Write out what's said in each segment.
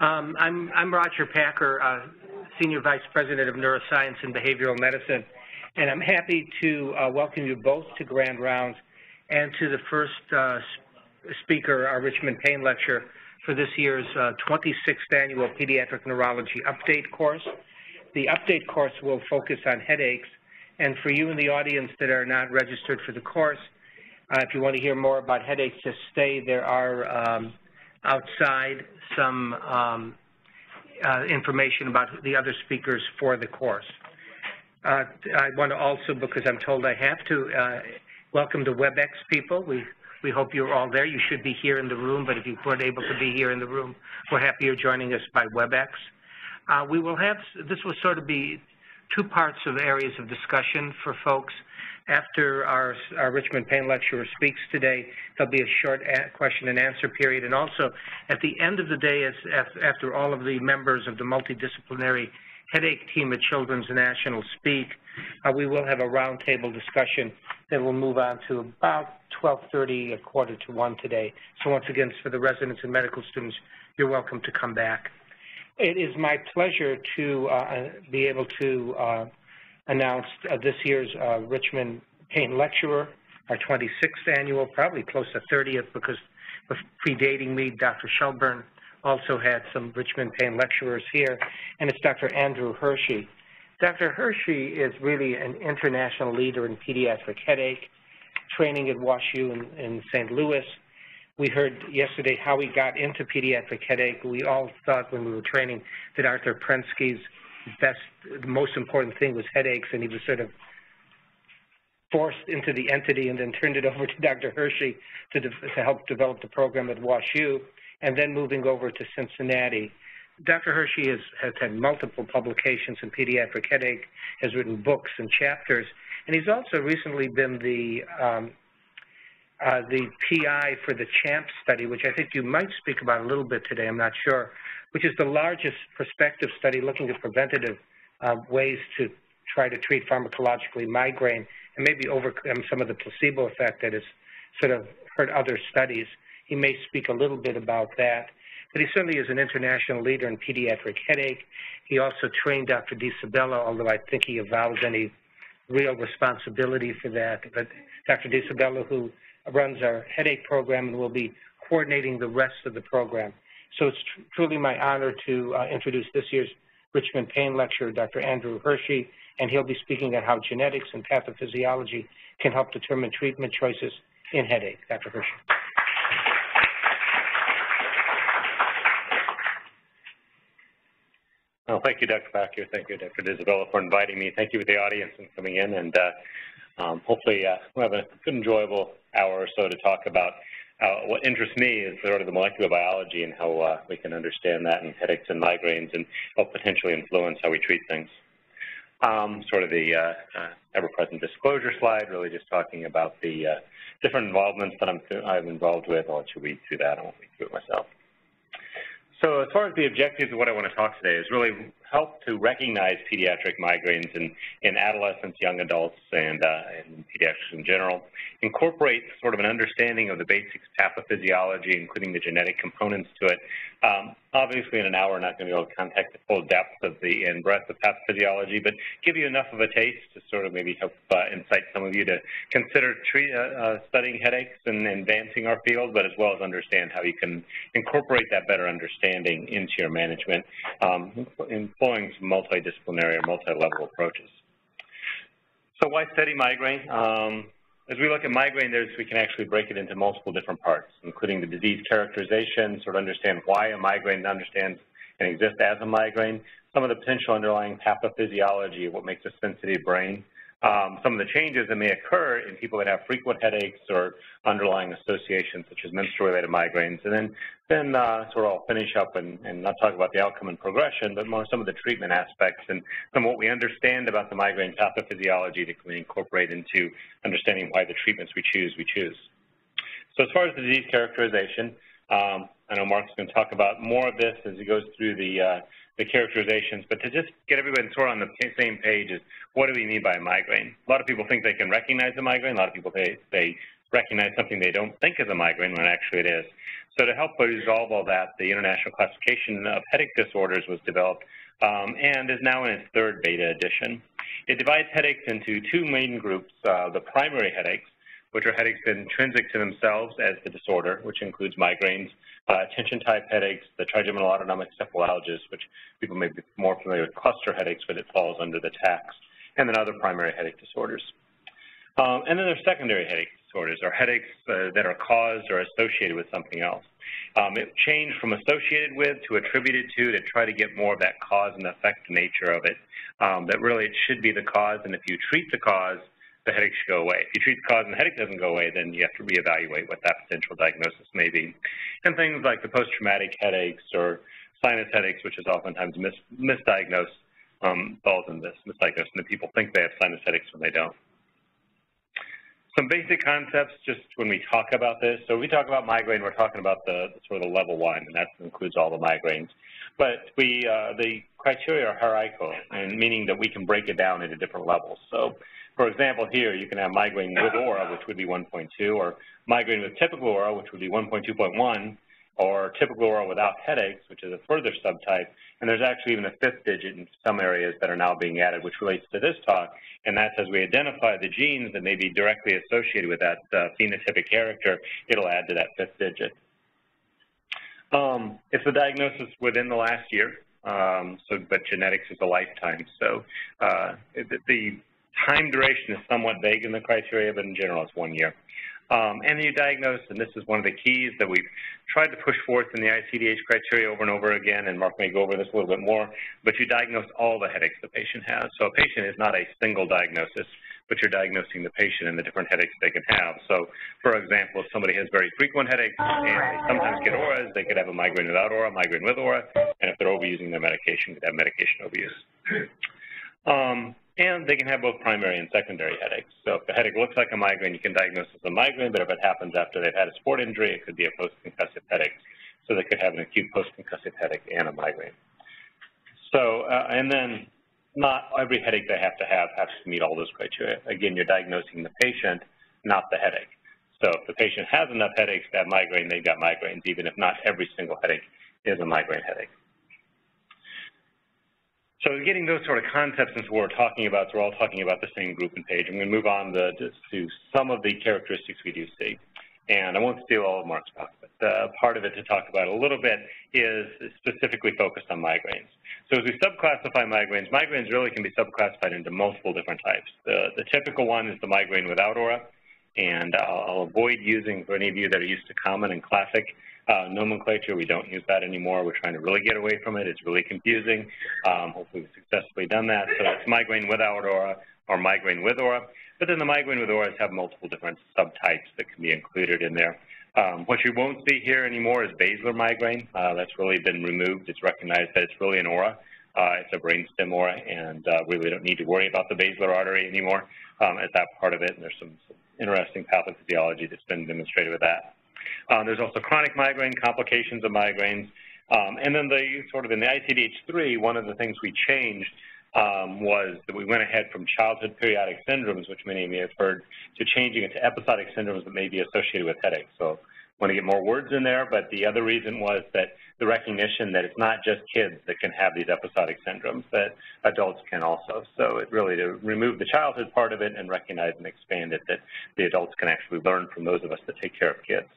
Um, I'm, I'm Roger Packer, uh, Senior Vice President of Neuroscience and Behavioral Medicine, and I'm happy to uh, welcome you both to Grand Rounds and to the first uh, speaker, our Richmond Paine Lecture for this year's 26th uh, Annual Pediatric Neurology Update course. The update course will focus on headaches, and for you in the audience that are not registered for the course, uh, if you want to hear more about headaches, just stay. There are um, outside some um, uh, information about the other speakers for the course. Uh, I want to also, because I'm told I have to, uh, welcome the WebEx people. We we hope you're all there. You should be here in the room, but if you weren't able to be here in the room, we're happy you're joining us by WebEx. Uh, we will have, this will sort of be two parts of areas of discussion for folks. After our, our Richmond Paine lecturer speaks today, there'll be a short question and answer period. And also, at the end of the day, as, after all of the members of the multidisciplinary headache team at Children's National speak, uh, we will have a roundtable discussion that will move on to about 12.30, a quarter to 1 today. So once again, for the residents and medical students, you're welcome to come back. It is my pleasure to uh, be able to uh, announce uh, this year's uh, Richmond Paine Lecturer, our 26th annual, probably close to 30th because predating me, Dr. Shelburne also had some Richmond Paine lecturers here, and it's Dr. Andrew Hershey. Dr. Hershey is really an international leader in pediatric headache, training at WashU in, in St. Louis, we heard yesterday how he got into pediatric headache. We all thought when we were training that Arthur Prensky's best, the most important thing was headaches, and he was sort of forced into the entity and then turned it over to Dr. Hershey to, to help develop the program at WashU, and then moving over to Cincinnati. Dr. Hershey has, has had multiple publications in pediatric headache, has written books and chapters, and he's also recently been the um, uh, the PI for the CHAMP study, which I think you might speak about a little bit today, I'm not sure, which is the largest prospective study looking at preventative uh, ways to try to treat pharmacologically migraine and maybe overcome some of the placebo effect that has sort of hurt other studies. He may speak a little bit about that. But he certainly is an international leader in pediatric headache. He also trained Dr. DiSabella, although I think he avows any real responsibility for that. But Dr. DiSabella, who runs our headache program and will be coordinating the rest of the program. So it's tr truly my honor to uh, introduce this year's Richmond Paine Lecturer, Dr. Andrew Hershey, and he'll be speaking on how genetics and pathophysiology can help determine treatment choices in headache. Dr. Hershey. Well, thank you, Dr. Packer. Thank you, Dr. DiSabella, for inviting me. Thank you to the audience and coming in. And uh, hopefully uh, we'll have a good, enjoyable hour or so to talk about uh, what interests me is sort of the molecular biology and how uh, we can understand that in headaches and migraines and help potentially influence how we treat things. Um, sort of the uh, uh, ever-present disclosure slide, really just talking about the uh, different involvements that I'm, I'm involved with. I'll let you read through that. I won't read through it myself. So as far as the objectives of what I want to talk today is really help to recognize pediatric migraines in, in adolescents, young adults, and, uh, and pediatrics in general. Incorporate sort of an understanding of the basic pathophysiology, including the genetic components to it. Um, obviously, in an hour, we're not going to be able to contact the full depth of the and breadth of pathophysiology, but give you enough of a taste to sort of maybe help uh, incite some of you to consider treat, uh, uh studying headaches and advancing our field, but as well as understand how you can incorporate that better understanding into your management. Um, employing some multidisciplinary or multi-level approaches. So why study migraine? Um, as we look at migraine, there's we can actually break it into multiple different parts, including the disease characterization, sort of understand why a migraine understands and exists as a migraine, some of the potential underlying pathophysiology, of what makes a sensitive brain, some of the changes that may occur in people that have frequent headaches or underlying associations such as menstrual-related migraines. And then, then uh, sort of I'll finish up and, and, not talk about the outcome and progression, but more some of the treatment aspects and some of what we understand about the migraine pathophysiology that can we incorporate into understanding why the treatments we choose, we choose. So as far as the disease characterization, um, I know Mark's going to talk about more of this as he goes through the uh, the characterizations, but to just get everybody sort of on the same page is what do we mean by a migraine? A lot of people think they can recognize a migraine. A lot of people, they, they recognize something they don't think is a migraine when actually it is. So to help resolve all that, the International Classification of Headache Disorders was developed um, and is now in its third beta edition. It divides headaches into two main groups, uh, the primary headaches, which are headaches intrinsic to themselves as the disorder, which includes migraines, uh, tension-type headaches, the trigeminal autonomic cephalalgias, which people may be more familiar with cluster headaches, but it falls under the TACs, and then other primary headache disorders. Um, and then there's secondary headache disorders, or headaches uh, that are caused or associated with something else. Um, it changed from associated with to attributed to to try to get more of that cause and effect nature of it. Um, that really it should be the cause, and if you treat the cause, the headache should go away. If you treat the cause and the headache doesn't go away, then you have to reevaluate what that potential diagnosis may be. And things like the post-traumatic headaches or sinus headaches, which is oftentimes mis misdiagnosed, um, falls in this misdiagnosed, and people think they have sinus headaches when they don't. Some basic concepts just when we talk about this. So we talk about migraine, we're talking about the sort of the level one, and that includes all the migraines. But we, uh, the criteria are hierarchical, and meaning that we can break it down into different levels. So for example, here you can have migraine with aura, which would be 1.2, or migraine with typical aura, which would be 1.2.1, or typical aura without headaches, which is a further subtype. And there's actually even a fifth digit in some areas that are now being added, which relates to this talk, and that's as we identify the genes that may be directly associated with that uh, phenotypic character, it'll add to that fifth digit. Um, it's a diagnosis within the last year, um, so but genetics is a lifetime. So uh, the time duration is somewhat vague in the criteria, but in general it's one year. Um, and you diagnose, and this is one of the keys that we've tried to push forth in the ICHD criteria over and over again, and Mark may go over this a little bit more, but you diagnose all the headaches the patient has. So a patient is not a single diagnosis, but you're diagnosing the patient and the different headaches they can have. So, for example, if somebody has very frequent headaches and they sometimes get auras, they could have a migraine without aura, migraine with aura, and if they're overusing their medication, could have medication overuse. Um, and they can have both primary and secondary headaches. So if the headache looks like a migraine, you can diagnose it as a migraine, but if it happens after they've had a sport injury, it could be a post-concussive headache. So they could have an acute post-concussive headache and a migraine. So, uh, and then not every headache they have to have has to meet all those criteria. Again, you're diagnosing the patient, not the headache. So if the patient has enough headaches to have migraine, they've got migraines, even if not every single headache is a migraine headache. So getting those sort of concepts into what we're talking about, so we're all talking about the same group and page. I'm going to move on to, to some of the characteristics we do see. And I won't steal all of Mark's talk, but uh, part of it to talk about a little bit is specifically focused on migraines. So as we subclassify migraines, migraines really can be subclassified into multiple different types. The, the typical one is the migraine without aura, and I'll, avoid using, for any of you that are used to common and classic, uh, nomenclature. We don't use that anymore. We're trying to really get away from it. It's really confusing. Um, hopefully we've successfully done that. So it's migraine without aura or migraine with aura. But then the migraine with auras have multiple different subtypes that can be included in there. Um, what you won't see here anymore is basilar migraine. Uh, that's really been removed. It's recognized that it's really an aura. Uh, it's a brainstem aura, and uh, really don't need to worry about the basilar artery anymore um, as that part of it. And there's some, some interesting pathophysiology that's been demonstrated with that. Uh, there's also chronic migraine, complications of migraines. Um, and then the sort of in the ICD-3, one of the things we changed um, was that we went ahead from childhood periodic syndromes, which many of you have heard, to changing it to episodic syndromes that may be associated with headaches. So I want to get more words in there, but the other reason was that the recognition that it's not just kids that can have these episodic syndromes, that adults can also. So it really to remove the childhood part of it and recognize and expand it that the adults can actually learn from those of us that take care of kids.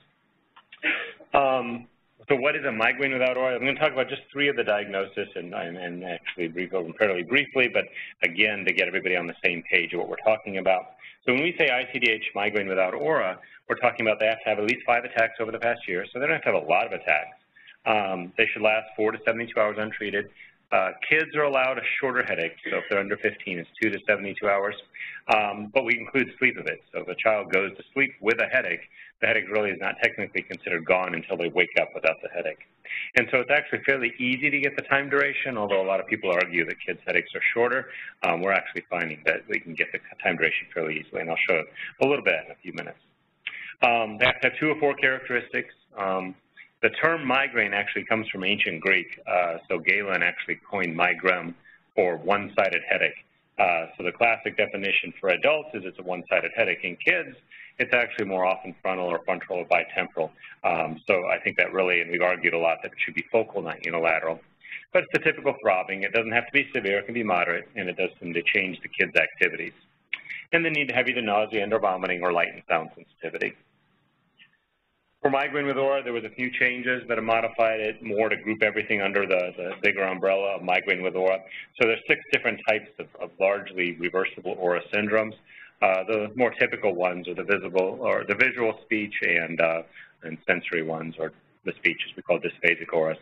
Um, so what is a migraine without aura? I'm going to talk about just three of the diagnosis and, and, actually them fairly briefly, but again, to get everybody on the same page of what we're talking about. So when we say ICHD migraine without aura, we're talking about they have to have at least five attacks over the past year, so they don't have to have a lot of attacks. Um, they should last 4 to 72 hours untreated. Uh, kids are allowed a shorter headache, so if they're under 15, it's 2 to 72 hours. Um, but we include sleep of it. So if a child goes to sleep with a headache, the headache really is not technically considered gone until they wake up without the headache. And so it's actually fairly easy to get the time duration, although a lot of people argue that kids' headaches are shorter. Um, we're actually finding that we can get the time duration fairly easily, and I'll show it a little bit in a few minutes. Um, they have to have two or four characteristics. Um, the term migraine actually comes from ancient Greek. Uh, so Galen actually coined migraine for one-sided headache. Uh, so the classic definition for adults is it's a one-sided headache. In kids, it's actually more often frontal or frontal or bitemporal. Um, so I think that really, and we've argued a lot, that it should be focal, not unilateral. But it's the typical throbbing. It doesn't have to be severe. It can be moderate, and it does seem to change the kid's activities. And the need to have either nausea and or vomiting or light and sound sensitivity. For migraine with aura, there was a few changes that have modified it more to group everything under the, the bigger umbrella of migraine with aura. So there's six different types of, of largely reversible aura syndromes. Uh, the more typical ones are the visible or the visual speech and uh, and sensory ones, or the speech as we call dysphasic auras.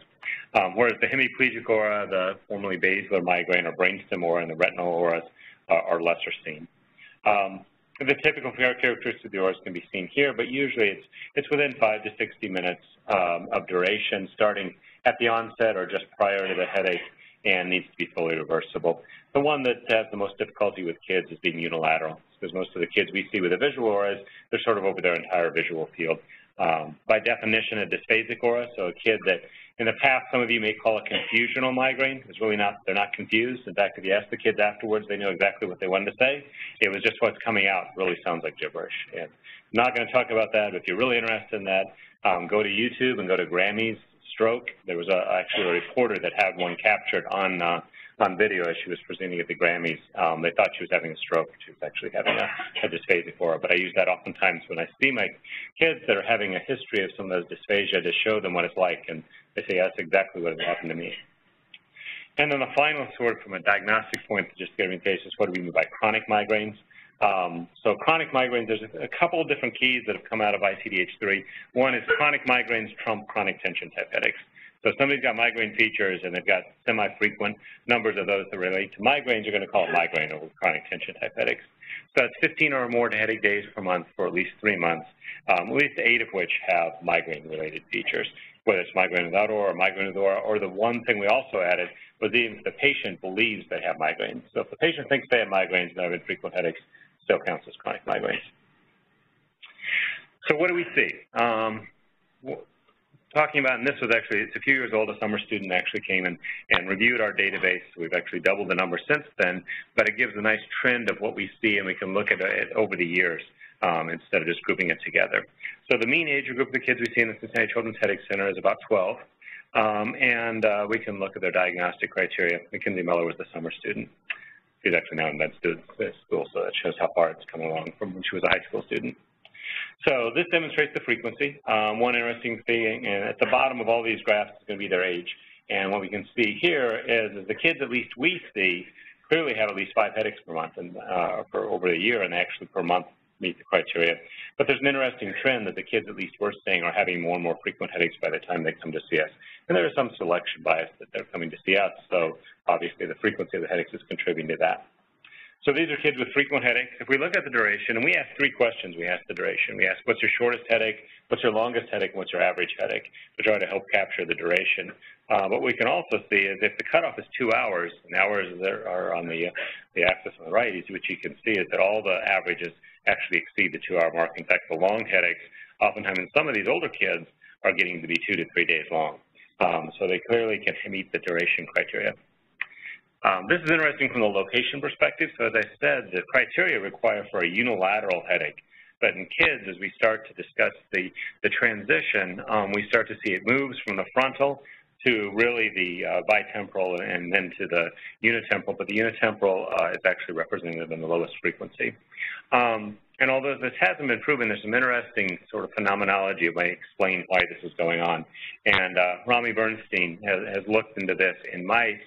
Um, whereas the hemiplegic aura, the formerly basilar migraine or brainstem aura, and the retinal auras uh, are lesser seen. Um, the typical characteristics of the auras can be seen here, but usually it's, it's within 5 to 60 minutes um, of duration, starting at the onset or just prior to the headache, and needs to be fully reversible. The one that has the most difficulty with kids is being unilateral, because most of the kids we see with a visual auras, they're sort of over their entire visual field. Um, by definition, a dysphasic aura, so a kid that in the past some of you may call a confusional migraine. It's really not, they're not confused. In fact, if you ask the kids afterwards, they know exactly what they wanted to say. It was just what's coming out really sounds like gibberish. And I'm not going to talk about that, but if you're really interested in that, um, go to YouTube and go to Grammys stroke. There was a, actually a reporter that had one captured on uh, on video as she was presenting at the Grammys. Um, they thought she was having a stroke. She was actually having a, a dysphasia for her. But I use that oftentimes when I see my kids that are having a history of some of those dysphagia to show them what it's like. And they say, that's exactly what happened to me. And then the final sort from a diagnostic point, just giving cases, what do we mean by chronic migraines? Um, so chronic migraines, there's a, couple of different keys that have come out of ICD-10 One is chronic migraines trump chronic tension type headaches. So if somebody's got migraine features and they've got semi-frequent numbers of those that relate to migraines, you're going to call it migraine over chronic tension type headaches. So that's 15 or more headache days per month for at least three months, um, at least eight of which have migraine-related features, whether it's migraine without aura or migraine with aura, or the one thing we also added was even if the patient believes they have migraines. So if the patient thinks they have migraines and they have infrequent headaches, still counts as chronic migraines. So what do we see? Um, talking about, and this was actually, it's a few years old, a summer student actually came and, and reviewed our database. We've actually doubled the number since then, but it gives a nice trend of what we see and we can look at it over the years um, instead of just grouping it together. So the mean age group of the kids we see in the Cincinnati Children's Headache Center is about 12. Um, and uh, we can look at their diagnostic criteria. Mackenzie Miller was the summer student. She's actually now in med school, so that shows how far it's come along from when she was a high school student. So this demonstrates the frequency. Um, one interesting thing, and at the bottom of all these graphs is going to be their age. And what we can see here is, is the kids at least we see clearly have at least five headaches per month and uh, for over a year, and actually per month meet the criteria. But there's an interesting trend that the kids at least we're seeing are having more and more frequent headaches by the time they come to see us. And there is some selection bias that they're coming to see us, so obviously the frequency of the headaches is contributing to that. So these are kids with frequent headaches. If we look at the duration, and we ask three questions, we ask the duration. We ask what's your shortest headache, what's your longest headache, what's your average headache to try to help capture the duration. Uh, what we can also see is if the cutoff is two hours, and hours are on the, uh, the axis on the right, which you can see is that all the averages actually exceed the two-hour mark. In fact, the long headaches, oftentimes in some of these older kids, are getting to be two to three days long. Um, so they clearly can meet the duration criteria. Um, this is interesting from the location perspective. So as I said, the criteria require for a unilateral headache. But in kids, as we start to discuss the, the transition, um, we start to see it moves from the frontal to really the uh, bitemporal and then to the unitemporal, but the unitemporal uh, is actually represented in the lowest frequency. Um, and although this hasn't been proven, there's some interesting sort of phenomenology that may explain why this is going on. And uh, Rami Burstein has, has looked into this in mice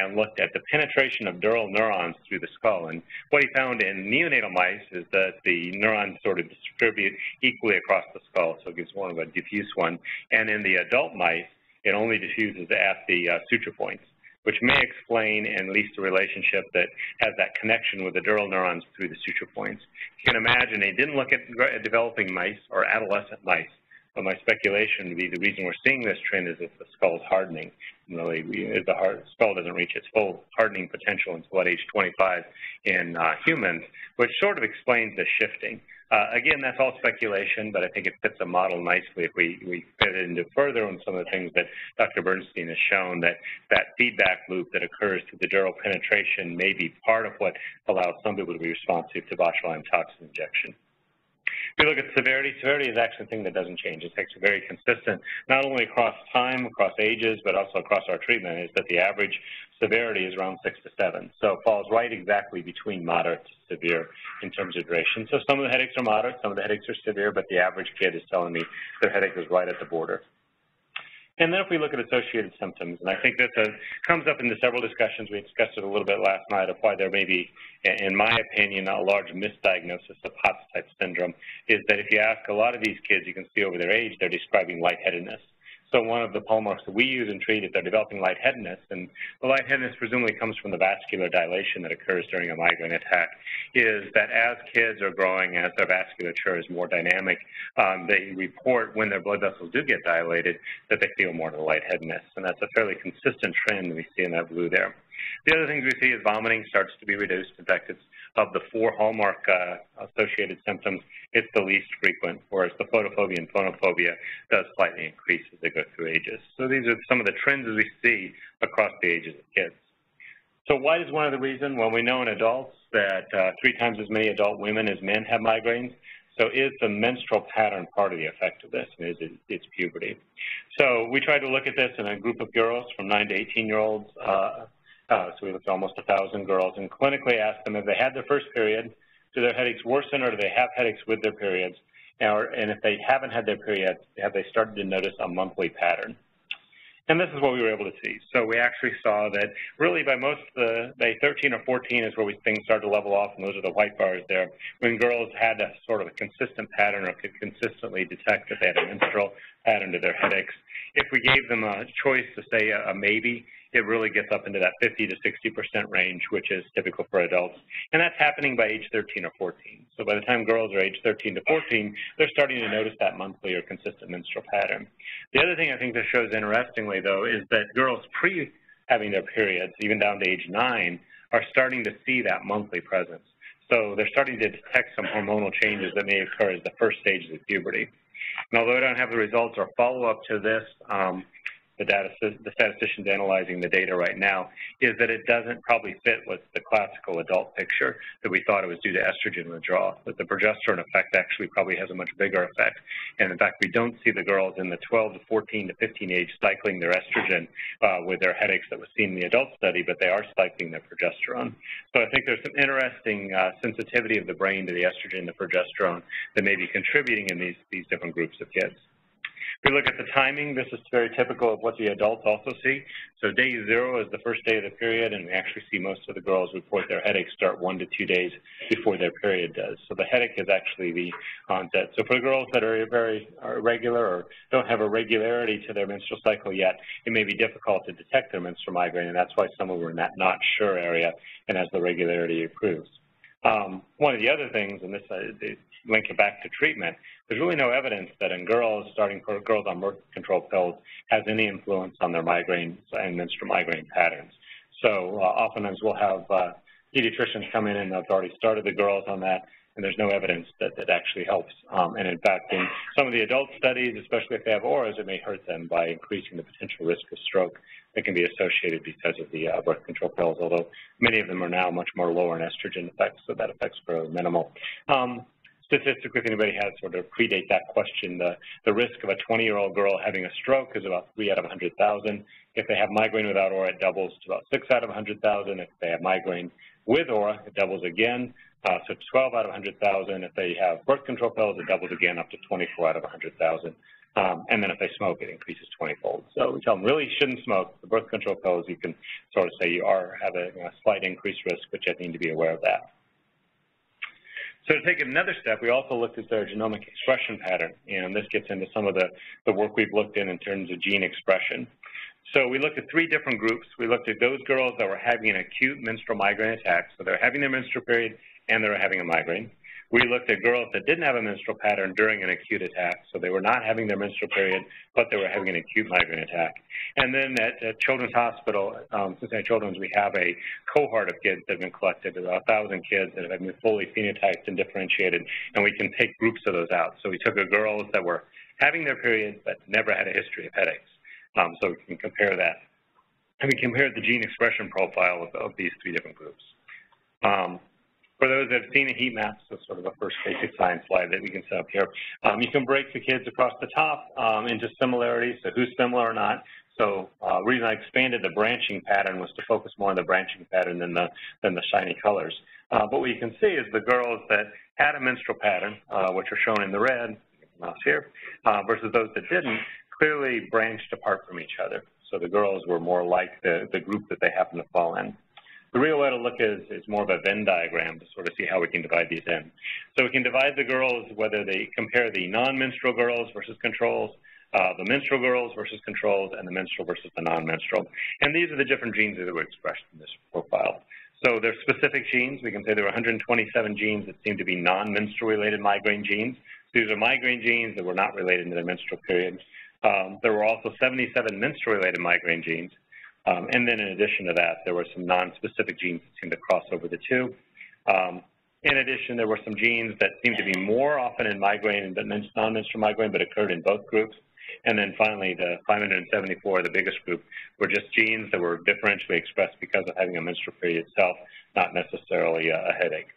and looked at the penetration of dural neurons through the skull. And what he found in neonatal mice is that the neurons sort of distribute equally across the skull, so it gives one of a diffuse one. And in the adult mice, it only diffuses at the uh, suture points, which may explain and least the relationship that has that connection with the dural neurons through the suture points. You can imagine they didn't look at developing mice or adolescent mice, but my speculation would be the reason we're seeing this trend is if the skull is hardening. Really, if the heart, skull doesn't reach its full hardening potential until at age 25 in uh, humans, which sort of explains the shifting. Uh, again, that's all speculation, but I think it fits a model nicely if we, we fit it into further on some of the things that Dr. Burstein has shown that that feedback loop that occurs through the dural penetration may be part of what allows some people to be responsive to botulinum toxin injection. If we look at severity, severity is actually a thing that doesn't change. It's actually very consistent, not only across time, across ages, but also across our treatment, is that the average severity is around six to seven. So it falls right exactly between moderate to severe in terms of duration. So some of the headaches are moderate, some of the headaches are severe, but the average kid is telling me their headache is right at the border. And then if we look at associated symptoms, and I think this comes up in the several discussions, we discussed it a little bit last night of why there may be, in my opinion, a large misdiagnosis of POTS type syndrome, is that if you ask a lot of these kids, you can see over their age, they're describing lightheadedness. So one of the polymorphs that we use and treat if they're developing lightheadedness, and the lightheadedness presumably comes from the vascular dilation that occurs during a migraine attack, is that as kids are growing, as their vasculature is more dynamic, um, they report when their blood vessels do get dilated that they feel more of the lightheadedness. And that's a fairly consistent trend that we see in that blue there. The other things we see is vomiting starts to be reduced. In fact, it's of the four hallmark uh, associated symptoms, it's the least frequent, whereas the photophobia and phonophobia does slightly increase as they go through ages. So these are some of the trends that we see across the ages of kids. So why is one of the reasons. Well, we know in adults that uh, three times as many adult women as men have migraines. So is the menstrual pattern part of the effect of this, is it, it's puberty? So we tried to look at this in a group of girls from 9 to 18-year-olds uh, uh, so we looked at almost 1,000 girls and clinically asked them if they had their first period, do their headaches worsen or do they have headaches with their periods? and if they haven't had their period, have they started to notice a monthly pattern? And this is what we were able to see. So we actually saw that really by most of the, day 13 or 14 is where we, things start to level off, and those are the white bars there. When girls had a sort of a consistent pattern or could consistently detect that they had a menstrual pattern to their headaches. If we gave them a choice to say a, a maybe, it really gets up into that 50 to 60% range, which is typical for adults. And that's happening by age 13 or 14. So by the time girls are age 13 to 14, they're starting to notice that monthly or consistent menstrual pattern. The other thing I think this shows interestingly, though, is that girls pre having their periods, even down to age 9, are starting to see that monthly presence. So they're starting to detect some hormonal changes that may occur as the first stages of puberty. And although I don't have the results or follow-up to this, um, the, data, the statisticians analyzing the data right now, is that it doesn't probably fit with the classical adult picture that we thought it was due to estrogen withdrawal, that the progesterone effect actually probably has a much bigger effect. And in fact, we don't see the girls in the 12 to 14 to 15 age cycling their estrogen uh, with their headaches that was seen in the adult study, but they are cycling their progesterone. So I think there's some interesting uh, sensitivity of the brain to the estrogen and the progesterone that may be contributing in these, these different groups of kids. If we look at the timing, this is very typical of what the adults also see. So day zero is the first day of the period, and we actually see most of the girls report their headaches start one to two days before their period does. So the headache is actually the onset. So for the girls that are very irregular or don't have a regularity to their menstrual cycle yet, it may be difficult to detect their menstrual migraine, and that's why some of them are in that not sure area, and as the regularity improves. Um, one of the other things, and this uh, link it back to treatment, there's really no evidence that in girls, starting for girls on birth control pills, has any influence on their migraines and menstrual migraine patterns. So uh, oftentimes we'll have uh, pediatricians come in and they've already started the girls on that, and there's no evidence that that actually helps. Um, and in fact, in some of the adult studies, especially if they have auras, it may hurt them by increasing the potential risk of stroke that can be associated because of the uh, birth control pills, although many of them are now much more lower in estrogen effects, so that effect's fairly minimal. Um, statistically, if anybody has sort of predate that question, the, the risk of a 20-year-old girl having a stroke is about 3 out of 100,000. If they have migraine without aura, it doubles to about 6 out of 100,000. If they have migraine with aura, it doubles again. Uh, so 12 out of 100,000. If they have birth control pills, it doubles again up to 24 out of 100,000. Um, and then if they smoke, it increases 20-fold. So we tell them really shouldn't smoke. The birth control pills, you can sort of say you are have a, a slight increased risk, but you need to be aware of that. So to take another step, we also looked at their genomic expression pattern, and this gets into some of the, the work we've looked in in terms of gene expression. So we looked at three different groups. We looked at those girls that were having an acute menstrual migraine attack, so they're having their menstrual period and they're having a migraine. We looked at girls that didn't have a menstrual pattern during an acute attack. So they were not having their menstrual period, but they were having an acute migraine attack. And then at, at Children's Hospital, um, Cincinnati Children's, we have a cohort of kids that have been collected, about 1,000 kids that have been fully phenotyped and differentiated, and we can take groups of those out. So we took girls that were having their period but never had a history of headaches. Um, so we can compare that. And we compared the gene expression profile of, of these three different groups. Um, for those that have seen a heat map, so sort of a first basic science slide that we can set up here, um, you can break the kids across the top um, into similarities, so who's similar or not. So uh, reason I expanded the branching pattern was to focus more on the branching pattern than the, than the shiny colors. Uh, but what you can see is the girls that had a menstrual pattern, uh, which are shown in the red, mouse here, uh, versus those that didn't, clearly branched apart from each other. So the girls were more like the, the group that they happen to fall in. The real way to look is, is more of a Venn diagram to sort of see how we can divide these in. So we can divide the girls, whether they compare the non-menstrual girls versus controls, uh, the menstrual girls versus controls, and the menstrual versus the non-menstrual. And these are the different genes that were expressed in this profile. So there's specific genes. We can say there were 127 genes that seem to be non-menstrual related migraine genes. These are migraine genes that were not related to the menstrual period. Um, there were also 77 menstrual related migraine genes. Um, and then in addition to that, there were some non-specific genes that seemed to cross over the two. Um, in addition, there were some genes that seemed to be more often in migraine than non-menstrual migraine, but occurred in both groups. And then finally, the 574, the biggest group, were just genes that were differentially expressed because of having a menstrual period itself, not necessarily a, headache.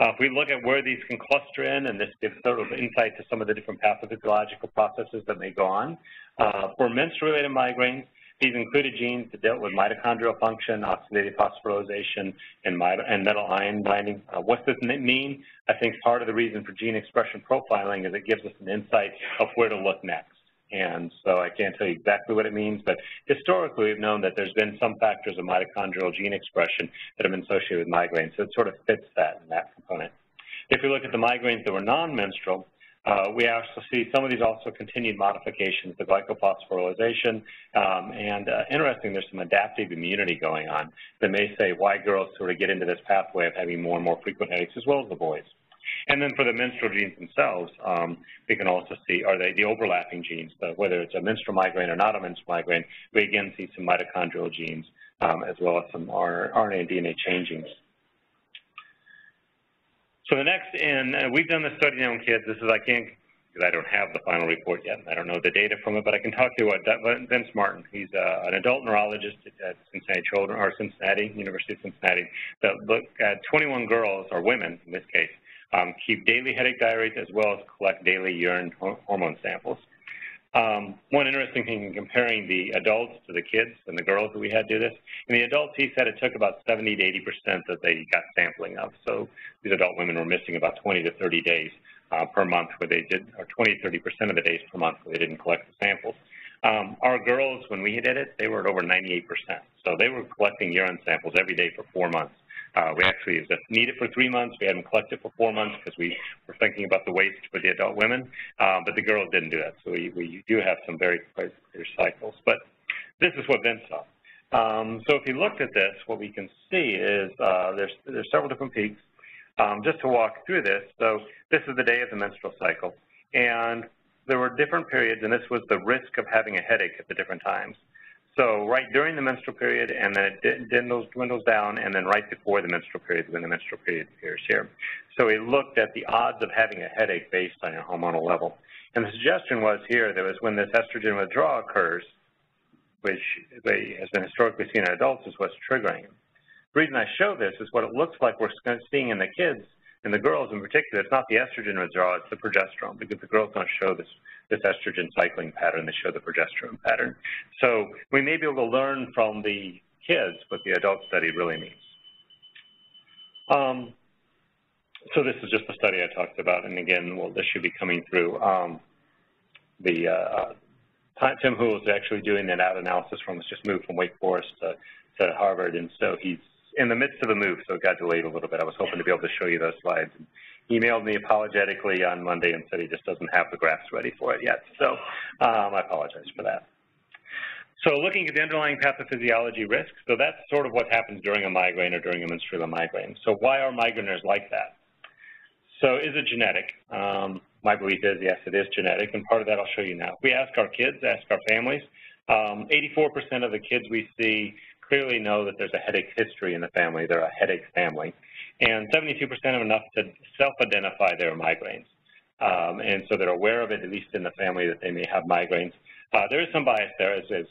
Uh, if we look at where these can cluster in, and this gives sort of insight to some of the different pathophysiological processes that may go on. Uh, for menstrual-related migraines, these included genes that dealt with mitochondrial function, oxidative phosphorylation, and, and metal ion binding. Uh, what does it mean? I think part of the reason for gene expression profiling is it gives us an insight of where to look next. And so I can't tell you exactly what it means, but historically we've known that there's been some factors of mitochondrial gene expression that have been associated with migraine, so it sort of fits that in that component. If we look at the migraines that were non-menstrual, we also see some of these also continued modifications, the glycophosphorylation, um, and uh, interesting, there's some adaptive immunity going on that may say why girls sort of get into this pathway of having more and more frequent headaches as well as the boys. And then for the menstrual genes themselves, um, we can also see are they the overlapping genes, whether it's a menstrual migraine or not a menstrual migraine, we again see some mitochondrial genes um, as well as some RNA and DNA changing. So the next, and uh, we've done the study now in kids. This is, I can't, because I don't have the final report yet. and I don't know the data from it, but I can talk to you about Vince Martin. He's uh, an adult neurologist at Cincinnati Children, or Cincinnati, University of Cincinnati, that look at 21 girls, or women in this case, um, keep daily headache diaries as well as collect daily urine hormone samples. Um, one interesting thing in comparing the adults to the kids and the girls that we had do this, in the adults he said it took about 70 to 80 percent that they got sampling of. So these adult women were missing about 20 to 30 days uh, per month where they did, or 20 to 30 percent of the days per month where they didn't collect the samples. Um, our girls, when we did it, they were at over 98 percent. So they were collecting urine samples every day for four months. Uh, we actually need it for three months. We had them collect it for four months because we were thinking about the waste for the adult women, uh, but the girls didn't do that. So we, we do have some very clear cycles. But this is what Vince saw. Um, so if you looked at this, what we can see is uh, there's, there's several different peaks. Um, just to walk through this, so this is the day of the menstrual cycle. And there were different periods, and this was the risk of having a headache at the different times. So right during the menstrual period, and then it dwindles, dwindles down, and then right before the menstrual period, when the menstrual period appears here. So we looked at the odds of having a headache based on your hormonal level. And the suggestion was here that was when this estrogen withdrawal occurs, which has been historically seen in adults, is what's triggering it. The reason I show this is what it looks like we're seeing in the kids in the girls in particular, it's not the estrogen withdrawal, it's the progesterone, because the girls don't show this, this estrogen cycling pattern, they show the progesterone pattern. So we may be able to learn from the kids what the adult study really means. Um, so this is just the study I talked about, and again, well, this should be coming through. Um, the uh, Tim Houle is actually doing that out analysis from us, just moved from Wake Forest to, to Harvard, and so he's in the midst of a move, so it got delayed a little bit. I was hoping to be able to show you those slides. And he emailed me apologetically on Monday and said he just doesn't have the graphs ready for it yet. So um, I apologize for that. So looking at the underlying pathophysiology risks, so that's sort of what happens during a migraine or during a menstrual migraine. So why are migraineurs like that? So is it genetic? Um, my belief is yes, it is genetic, and part of that I'll show you now. We ask our kids, ask our families. 84% um, of the kids we see clearly know that there's a headache history in the family. They're a headache family. And 72% have enough to self-identify their migraines. Um, and so they're aware of it, at least in the family, that they may have migraines. Uh, there is some bias there, as, as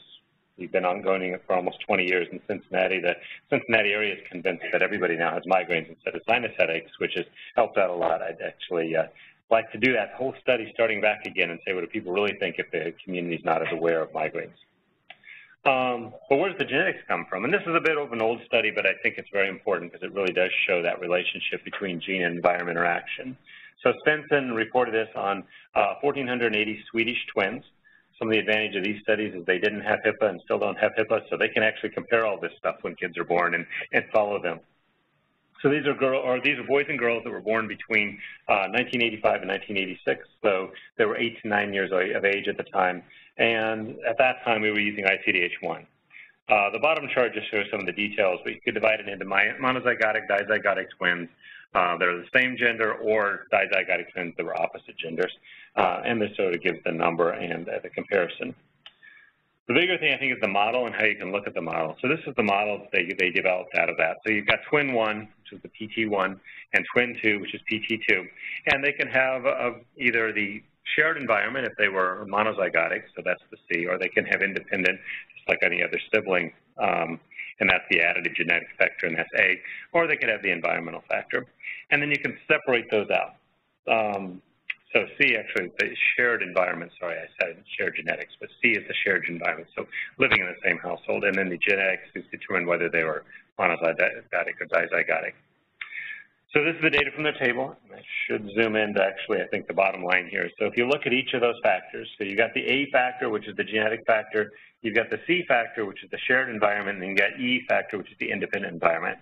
we've been ongoing for almost 20 years in Cincinnati. The Cincinnati area is convinced that everybody now has migraines instead of sinus headaches, which has helped out a lot. I'd actually uh, like to do that whole study starting back again and say what do people really think if the community is not as aware of migraines. Um, but where does the genetics come from? And this is a bit of an old study, but I think it's very important because it really does show that relationship between gene and environment interaction. So Svensson reported this on uh, 1,480 Swedish twins. Some of the advantage of these studies is they didn't have HIPAA and still don't have HIPAA, so they can actually compare all this stuff when kids are born and, and follow them. So these are girl, or these are boys and girls that were born between uh, 1985 and 1986. So they were eight to nine years of age at the time, and at that time we were using ICHD1. Uh, the bottom chart just shows some of the details, but you could divide it into monozygotic, dizygotic twins, uh, that are the same gender or dizygotic twins that were opposite genders. Uh, and this sort of gives the number and uh, the comparison. The bigger thing, I think, is the model and how you can look at the model. So this is the model they, they developed out of that. So you've got twin 1, which is the PT1, and twin 2, which is PT2. And they can have uh, either the shared environment if they were monozygotic, so that's the C, or they can have independent, just like any other sibling. Um, and that's the additive genetic factor, and that's A, or they could have the environmental factor. And then you can separate those out. Um, so C actually, the shared environment, sorry, I said shared genetics, but C is the shared environment, so living in the same household, and then the genetics is determined whether they were monozygotic or dizygotic. So this is the data from the table. I should zoom in to actually, I think, the bottom line here. So if you look at each of those factors, so you've got the A factor, which is the genetic factor, you've got the C factor, which is the shared environment, and you've got E factor, which is the independent environment.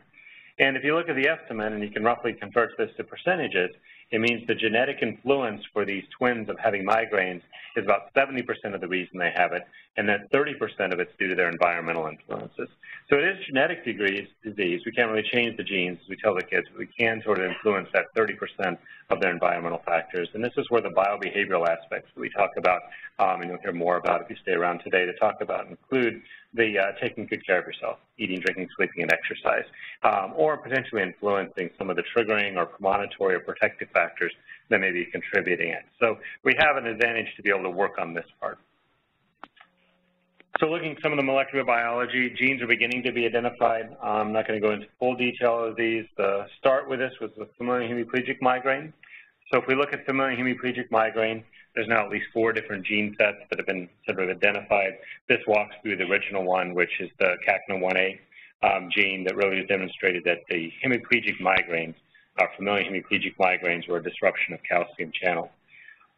And if you look at the estimate, and you can roughly convert this to percentages, it means the genetic influence for these twins of having migraines is about 70% of the reason they have it, and that 30% of it's due to their environmental influences. So it is genetic disease. We can't really change the genes, as we tell the kids, but we can sort of influence that 30% of their environmental factors. And this is where the biobehavioral aspects that we talk about, um, and you'll hear more about if you stay around today to talk about, include the uh, taking good care of yourself, eating, drinking, sleeping, and exercise, um, or potentially influencing some of the triggering or premonitory or protective factors that may be contributing it. So we have an advantage to be able to work on this part. So looking at some of the molecular biology, genes are beginning to be identified. I'm not going to go into full detail of these. The start with this was the familial hemiplegic migraine. So if we look at familial hemiplegic migraine, there's now at least four different gene sets that have been sort of identified. This walks through the original one, which is the CACNA1A um, gene that really has demonstrated that the hemiplegic migraines, uh, familial hemiplegic migraines, a disruption of calcium channel.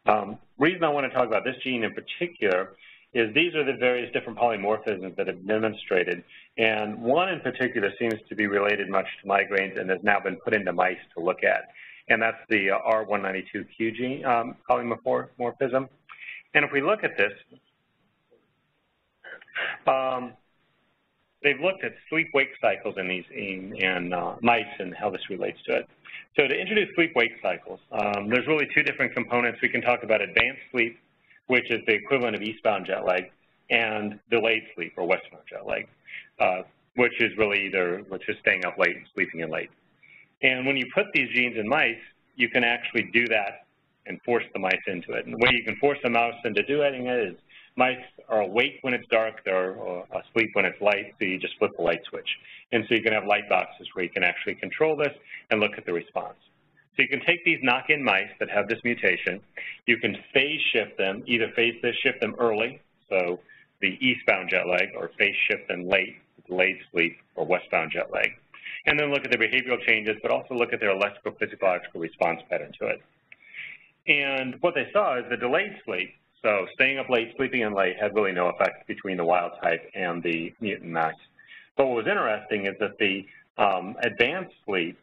Um, reason I want to talk about this gene in particular is these are the various different polymorphisms that have demonstrated, and one in particular seems to be related much to migraines and has now been put into mice to look at and that's the R192Q gene um, polymorphism. And if we look at this, um, they've looked at sleep-wake cycles in these in, in uh, mice and how this relates to it. So to introduce sleep-wake cycles, um, there's really two different components. We can talk about advanced sleep, which is the equivalent of eastbound jet lag, and delayed sleep, or westbound jet lag, uh, which is really either which is staying up late and sleeping in late. And when you put these genes in mice, you can actually do that and force the mice into it. And the way you can force the mouse into doing it is mice are awake when it's dark, they're uh, asleep when it's light, so you just flip the light switch. And so you can have light boxes where you can actually control this and look at the response. So you can take these knock-in mice that have this mutation, you can phase shift them, either phase shift them early, so the eastbound jet lag, or phase shift them late, delayed sleep, or westbound jet lag and then look at the behavioral changes, but also look at their electrical physiological response pattern to it. And what they saw is the delayed sleep, so staying up late, sleeping in late, had really no effect between the wild type and the mutant mouse. But what was interesting is that the um, advanced sleep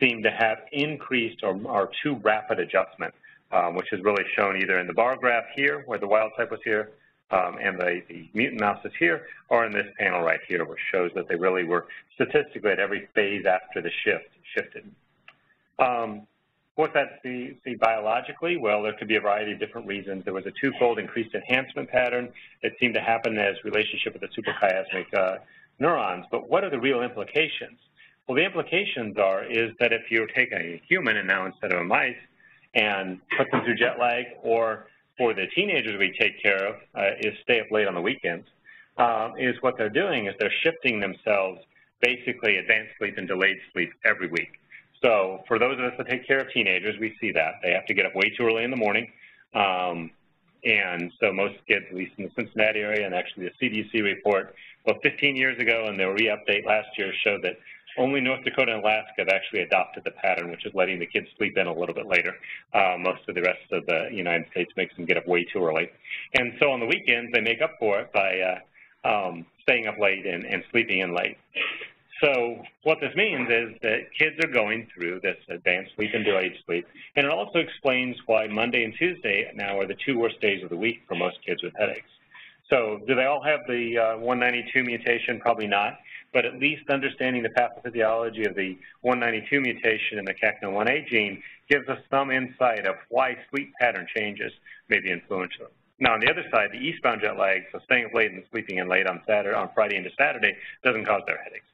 seemed to have increased or, or too rapid adjustment, um, which is really shown either in the bar graph here, where the wild type was here, um, and the, the mutant mouse is here, or in this panel right here, which shows that they really were statistically at every phase after the shift shifted. Um, What's that see, see biologically? Well, there could be a variety of different reasons. There was a twofold increased enhancement pattern that seemed to happen as relationship with the suprachiasmatic uh, neurons. But what are the real implications? Well, the implications are is that if you take a human and now instead of a mice and put them through jet lag, or for the teenagers we take care of uh, is stay up late on the weekends, um, is what they're doing is they're shifting themselves basically advanced sleep and delayed sleep every week. So for those of us that take care of teenagers, we see that. They have to get up way too early in the morning. Um, and so most kids, at least in the Cincinnati area, and actually the CDC report, well, 15 years ago and their re-update last year showed that only North Dakota and Alaska have actually adopted the pattern, which is letting the kids sleep in a little bit later. Uh, most of the rest of the United States makes them get up way too early. And so on the weekends, they make up for it by uh, um, staying up late and, and sleeping in late. So what this means is that kids are going through this advanced sleep and delayed sleep, and it also explains why Monday and Tuesday now are the two worst days of the week for most kids with headaches. So do they all have the uh, 192 mutation? Probably not, but at least understanding the pathophysiology of the 192 mutation in the CACNA1A gene gives us some insight of why sleep pattern changes may be influential. Now, on the other side, the eastbound jet lag, so staying up late and sleeping in late on Saturday, on Friday into Saturday, doesn't cause their headaches.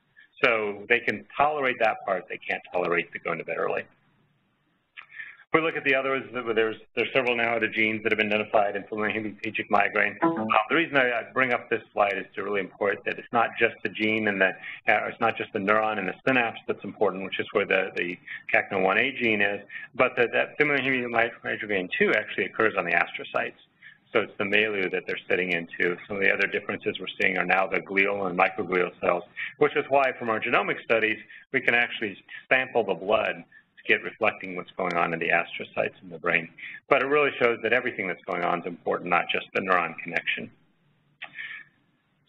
So they can tolerate that part. They can't tolerate the going to bed early. If we look at the others, there's, there's several now other genes that have been identified in hemiplegic migraine. Um, the reason I, I, bring up this slide is to really important that it's not just the gene and the, uh, it's not just the neuron and the synapse that's important, which is where the, the CACNA1A gene is, but that, that familial hemiplegic migraine 2 actually occurs on the astrocytes. So it's the milieu that they're sitting into. Some of the other differences we're seeing are now the glial and microglial cells, which is why from our genomic studies, we can actually sample the blood to get reflecting what's going on in the astrocytes in the brain. But it really shows that everything that's going on is important, not just the neuron connection.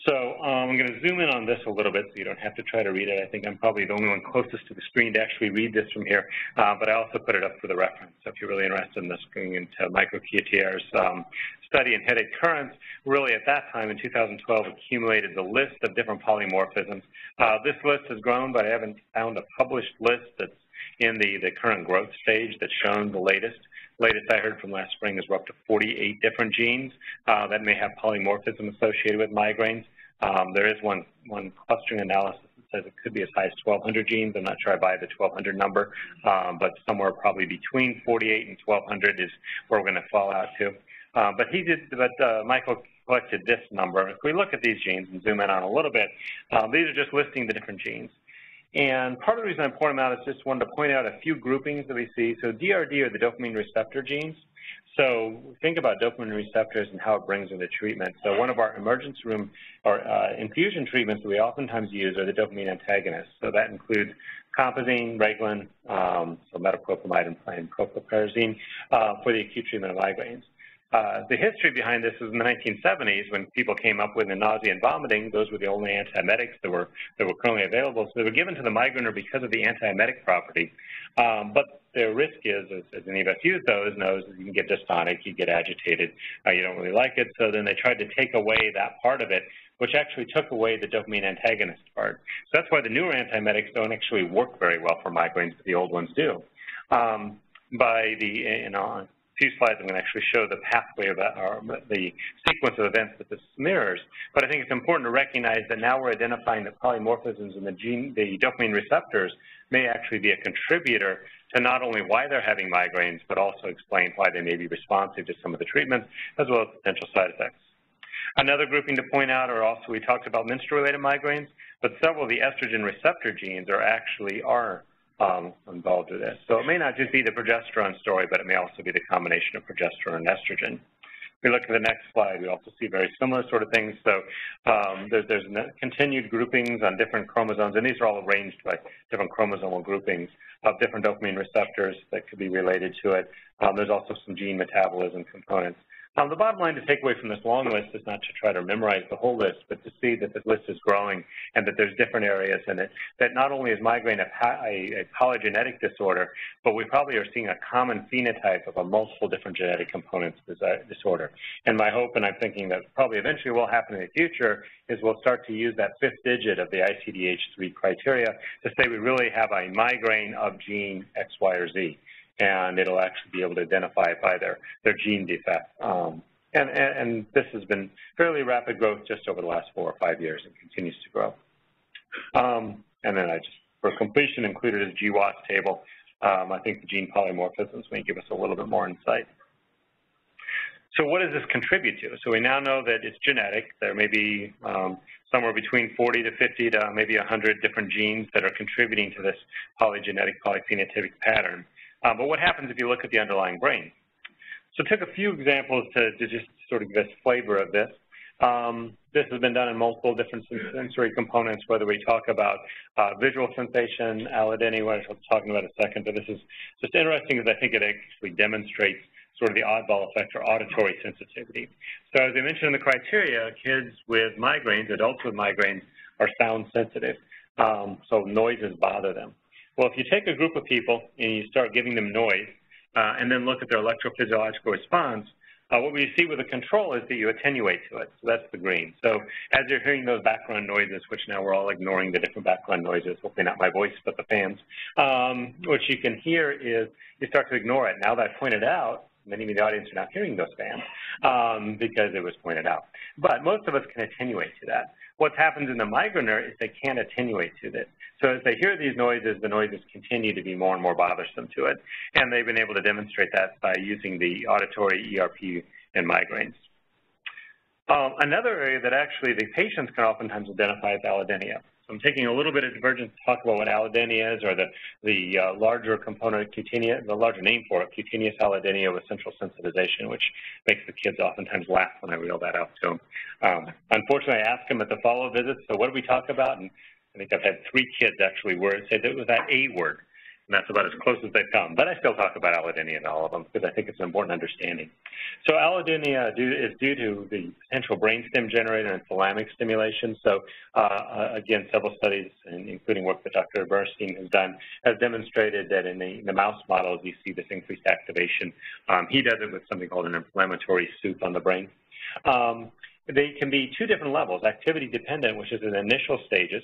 So um, I'm going to zoom in on this a little bit so you don't have to try to read it. I think I'm probably the only one closest to the screen to actually read this from here, uh, but I also put it up for the reference. So if you're really interested in this, going into Michael Chiatier's um, study in headache currents, really at that time in 2012 accumulated the list of different polymorphisms. Uh, this list has grown, but I haven't found a published list that's in the, the current growth stage that's shown the latest. Latest I heard from last spring is we're up to 48 different genes uh, that may have polymorphism associated with migraines. Um, there is one, one clustering analysis that says it could be as high as 1,200 genes. I'm not sure I buy the 1,200 number, um, but somewhere probably between 48 and 1,200 is where we're going to fall out to. Uh, but he did, but uh, Michael collected this number. If we look at these genes and zoom in on a little bit, uh, these are just listing the different genes. And part of the reason I point them out is just wanted to point out a few groupings that we see. So DRD are the dopamine receptor genes. So think about dopamine receptors and how it brings into treatment. So one of our emergency room or uh, infusion treatments that we oftentimes use are the dopamine antagonists. So that includes compazine, Reglan, um, so metoclopramide and chlorperazine uh, for the acute treatment of migraines. Uh, the history behind this is in the 1970s when people came up with the nausea and vomiting. Those were the only antiemetics that were that were currently available. So they were given to the migrainer because of the antiemetic property. Um, but their risk is, as, as any of us use those, knows you can get dystonic, you get agitated, uh, you don't really like it. So then they tried to take away that part of it, which actually took away the dopamine antagonist part. So that's why the newer antiemetics don't actually work very well for migraines, but the old ones do. Um, by the, you know, few slides, I'm going to actually show the pathway of uh, that, or the sequence of events that this mirrors. But I think it's important to recognize that now we're identifying that polymorphisms in the gene, the dopamine receptors may actually be a contributor to not only why they're having migraines, but also explain why they may be responsive to some of the treatments, as well as potential side effects. Another grouping to point out are also, we talked about menstrual-related migraines, but several of the estrogen receptor genes are actually are um, involved with this. So it may not just be the progesterone story, but it may also be the combination of progesterone and estrogen. If we look at the next slide, we also see very similar sort of things. So um, there's, there's continued groupings on different chromosomes, and these are all arranged by different chromosomal groupings of different dopamine receptors that could be related to it. Um, there's also some gene metabolism components. Um, the bottom line to take away from this long list is not to try to memorize the whole list, but to see that the list is growing and that there's different areas in it. That not only is migraine a, a, a polygenetic disorder, but we probably are seeing a common phenotype of a multiple different genetic components disorder. And my hope, and I'm thinking that probably eventually will happen in the future, is we'll start to use that fifth digit of the ICD-10 3 criteria to say we really have a migraine of gene X, Y, or Z. and it'll actually be able to identify it by their, their gene defect. Um, and, and, and, this has been fairly rapid growth just over the last four or five years and continues to grow. Um, and then I just, for completion, included a GWAS table. Um, I think the gene polymorphisms may give us a little bit more insight. So what does this contribute to? So we now know that it's genetic. There may be um, somewhere between 40 to 50 to maybe 100 different genes that are contributing to this polygenetic polyphenotypic pattern. Um, but what happens if you look at the underlying brain? So I took a few examples to, to just sort of give us flavor of this. Um, this has been done in multiple different sensory components, whether we talk about uh, visual sensation, allodynia, which I'll talking about in a second, but this is just interesting because I think it actually demonstrates sort of the oddball effect or auditory sensitivity. So as I mentioned in the criteria, kids with migraines, adults with migraines, are sound sensitive, um, so noises bother them. Well, if you take a group of people and you start giving them noise uh, and then look at their electrophysiological response, uh, what we see with the control is that you attenuate to it. So that's the green. So as you're hearing those background noises, which now we're all ignoring the different background noises, hopefully not my voice, but the fans, um, what you can hear is you start to ignore it. Now that I pointed out, many of the audience are not hearing those fans um, because it was pointed out. But most of us can attenuate to that. What happens in the migrainer is they can't attenuate to this. So as they hear these noises, the noises continue to be more and more bothersome to it. And they've been able to demonstrate that by using the auditory ERP in migraines. Um, another area that actually the patients can oftentimes identify is allodynia. So I'm taking a little bit of divergence to talk about what allodynia is, or the, the uh, larger component cutaneous, the larger name for it, cutaneous allodynia with central sensitization, which makes the kids oftentimes laugh when I reel that out to them. Um, unfortunately, I asked them at the follow-up visit, so what do we talk about? And I think I've had three kids actually word say that it was that A word and that's about as close as they've come. But I still talk about allodynia in all of them because I think it's an important understanding. So allodynia is due to the potential brainstem generator and thalamic stimulation. So uh, uh, again, several studies, including work that Dr. Burstein has done, has demonstrated that in the, in the mouse models, you see this increased activation. Um, he does it with something called an inflammatory soup on the brain. Um, they can be two different levels, activity dependent, which is in initial stages,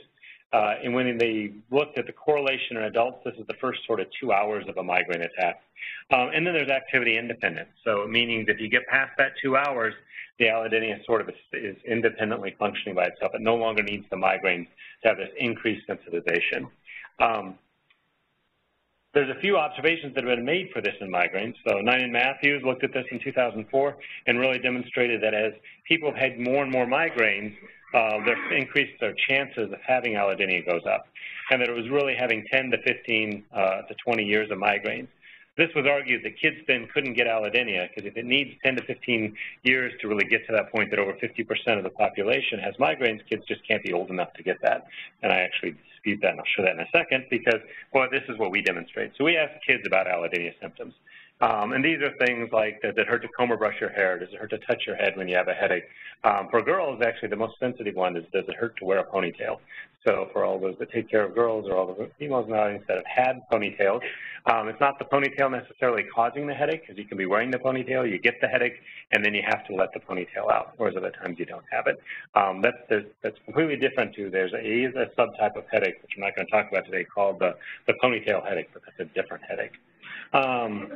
uh, and when they looked at the correlation in adults, this is the first sort of two hours of a migraine attack. Um, and then there's activity independence, So meaning that if you get past that two hours, the allodynia sort of is, is independently functioning by itself. It no longer needs the migraines to have this increased sensitization. Um, there's a few observations that have been made for this in migraines. So and Matthews looked at this in 2004 and really demonstrated that as people have had more and more migraines, uh, their increased their chances of having allodynia goes up, and that it was really having 10 to 15 uh, to 20 years of migraines. This was argued that kids then couldn't get allodynia because if it needs 10 to 15 years to really get to that point that over 50% of the population has migraines, kids just can't be old enough to get that. And I actually dispute that, and I'll show that in a second because, well, this is what we demonstrate. So we ask kids about allodynia symptoms. Um, and these are things like, does it hurt to comb or brush your hair? Does it hurt to touch your head when you have a headache? Um, for girls, actually, the most sensitive one is, does it hurt to wear a ponytail? So for all those that take care of girls or all the females in the audience that have had ponytails, um, it's not the ponytail necessarily causing the headache because you can be wearing the ponytail, you get the headache, and then you have to let the ponytail out, whereas other times you don't have it. Um, that's, that's completely different too. There's a, a subtype of headache, which I'm not going to talk about today, called the, the ponytail headache, but that's a different headache. Um,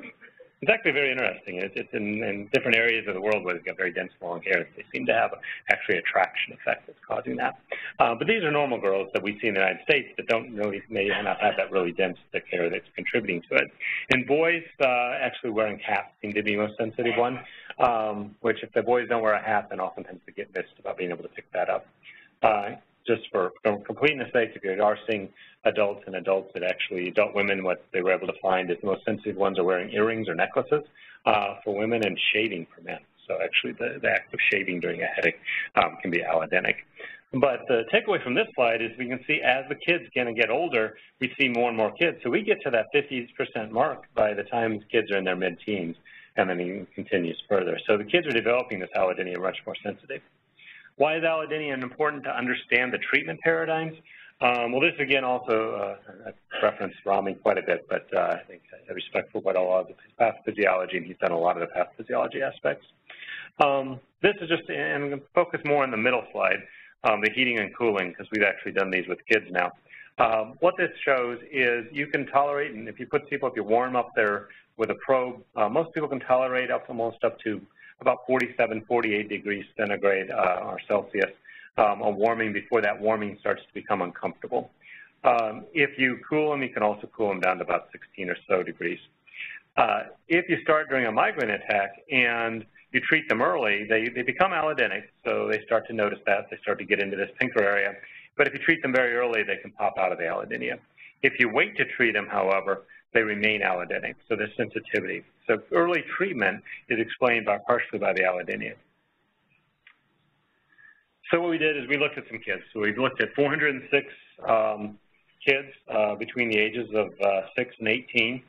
it's actually very interesting. It's, it's in, in, different areas of the world where they've got very dense long hair. They seem to have actually a traction effect that's causing that. Uh, but these are normal girls that we see in the United States that don't really, may not have that really dense thick hair that's contributing to it. In boys, uh, actually wearing hats seem to be the most sensitive one, um, which if the boys don't wear a hat, then oftentimes they get missed about being able to pick that up. Uh, just for, completeness sake, if you are seeing adults and adults that actually, adult women, what they were able to find is the most sensitive ones are wearing earrings or necklaces uh, for women and shaving for men. So actually the, the act of shaving during a headache um, can be allodynic. But the takeaway from this slide is we can see as the kids kind of get older, we see more and more kids. So we get to that 50% mark by the time kids are in their mid-teens, and then it continues further. So the kids are developing this allodynia much more sensitive. Why is allodynia important to understand the treatment paradigms? Um, well, this again also, uh, I referenced Rami quite a bit, but uh, I think I respect for what a lot of his pathophysiology, and he's done a lot of the pathophysiology aspects. Um, this is just, and I'm going to focus more on the middle slide, um, the heating and cooling, because we've actually done these with kids now. Um, what this shows is you can tolerate, and if you put people, if you warm up their with a probe. Uh, most people can tolerate up almost up to about 47, 48 degrees centigrade uh, or Celsius um, a warming before that warming starts to become uncomfortable. Um, if you cool them, you can also cool them down to about 16 or so degrees. Uh, if you start during a migraine attack and you treat them early, they, they become allodynic, so they start to notice that. They start to get into this pinker area. But if you treat them very early, they can pop out of the allodynia. If you wait to treat them, however, they remain allodynic, so there's sensitivity. So early treatment is explained by, partially by the allodynia. So what we did is we looked at some kids. So we looked at 406 um, kids uh, between the ages of uh, 6 and 18.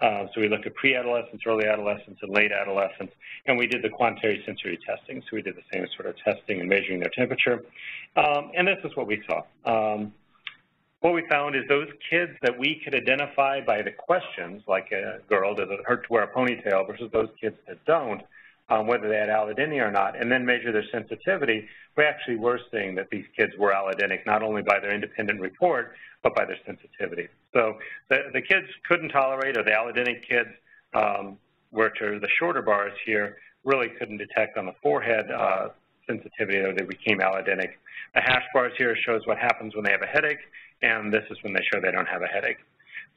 Uh, so we looked at pre-adolescence, early adolescence, and late adolescence, and we did the quantitative sensory testing. So we did the same sort of testing and measuring their temperature. Um, and this is what we saw. Um, what we found is those kids that we could identify by the questions, like a girl, does it hurt to wear a ponytail, versus those kids that don't, um, whether they had allodynia or not, and then measure their sensitivity, we actually were seeing that these kids were allodynic, not only by their independent report, but by their sensitivity. So the, the kids couldn't tolerate, or the allodynic kids, um, which are the shorter bars here, really couldn't detect on the forehead uh, sensitivity, or they became allodynic. The hash bars here shows what happens when they have a headache, and this is when they show they don't have a headache.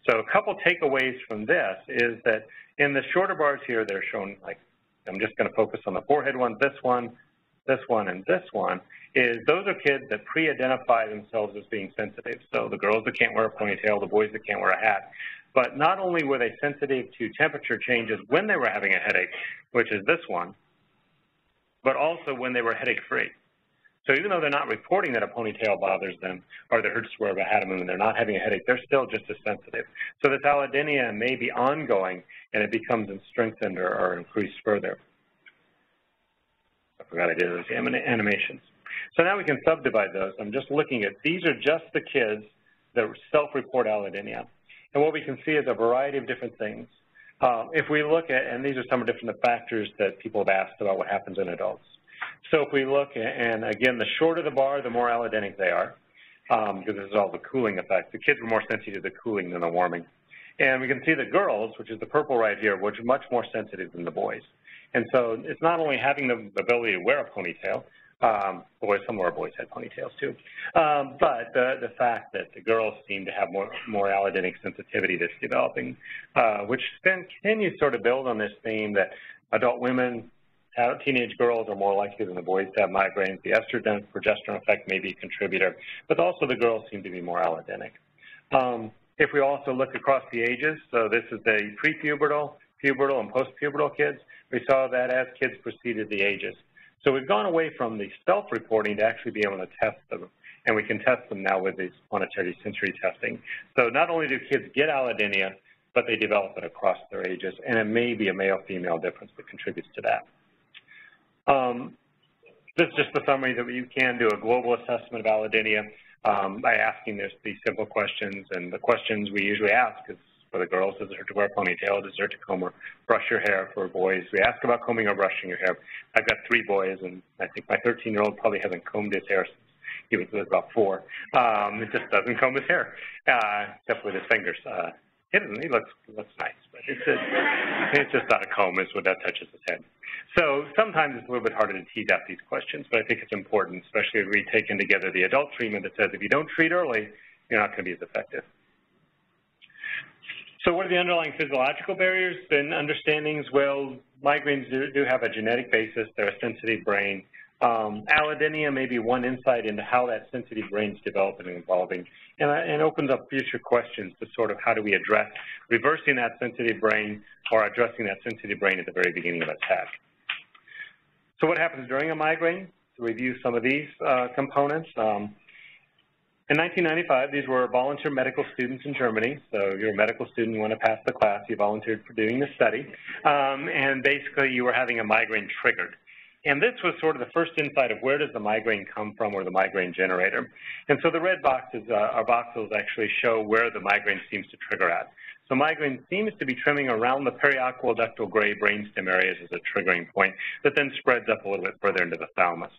So a couple takeaways from this is that in the shorter bars here, they're shown like, I'm just going to focus on the forehead one, this one, this one, and this one, is those are kids that pre-identify themselves as being sensitive. So the girls that can't wear a ponytail, the boys that can't wear a hat. But not only were they sensitive to temperature changes when they were having a headache, which is this one, but also when they were headache-free. So even though they're not reporting that a ponytail bothers them or to wear a hat and they're not having a headache, they're still just as sensitive. So this allodynia may be ongoing and it becomes strengthened or, or increased further. I forgot I did those animations. So now we can subdivide those. I'm just looking at, these are just the kids that self-report allodynia. And what we can see is a variety of different things. Um, if we look at, and these are some of the different factors that people have asked about what happens in adults. So if we look, and again, the shorter the bar, the more allodynic they are, um, because this is all the cooling effect. The kids were more sensitive to the cooling than the warming. And we can see the girls, which is the purple right here, which are much more sensitive than the boys. And so it's not only having the ability to wear a ponytail, um, boys, some of our boys had ponytails too, um, but the, the fact that the girls seem to have more, more allodynic sensitivity that's developing, uh, which then continues sort of build on this theme that adult women teenage girls are more likely than the boys to have migraines. The estrogen progesterone effect may be a contributor, but also the girls seem to be more allodynic. Um, if we also look across the ages, so this is the prepubertal, pubertal, and postpubertal kids, we saw that as kids proceeded the ages. So we've gone away from the self-reporting to actually be able to test them, and we can test them now with these quantitative sensory testing. So not only do kids get allodynia, but they develop it across their ages, and it may be a male-female difference that contributes to that. Um, this is just the summary that you can do a global assessment of allodynia um, by asking this, these simple questions. And the questions we usually ask is for the girls, does it hurt to wear a ponytail? Does it hurt to comb or brush your hair? For boys, we ask about combing or brushing your hair. I've got three boys, and I think my 13-year-old probably hasn't combed his hair since he was about four. Um, it just doesn't comb his hair, uh, except with his fingers. Uh, he. He looks looks nice, but it's just it's just not a comb is when that touches his head. So sometimes it's a little bit harder to tease out these questions, but I think it's important, especially if we taken together the adult treatment that says if you don't treat early, you're not going to be as effective. So what are the underlying physiological barriers and understandings? Well, migraines do, do have a genetic basis. They're a sensitive brain. Um, allodynia may be one insight into how that sensitive brain is developing and evolving, and, and opens up future questions to sort of how do we address reversing that sensitive brain or addressing that sensitive brain at the very beginning of attack. So what happens during a migraine? To review some of these uh, components. Um, in 1995, these were volunteer medical students in Germany. So you're a medical student, you want to pass the class, you volunteered for doing the study. Um, and basically you were having a migraine triggered. And this was sort of the first insight of where does the migraine come from or the migraine generator. And so the red boxes, uh, our voxels actually show where the migraine seems to trigger at. So migraine seems to be trimming around the periaqueductal gray brainstem areas as a triggering point that then spreads up a little bit further into the thalamus.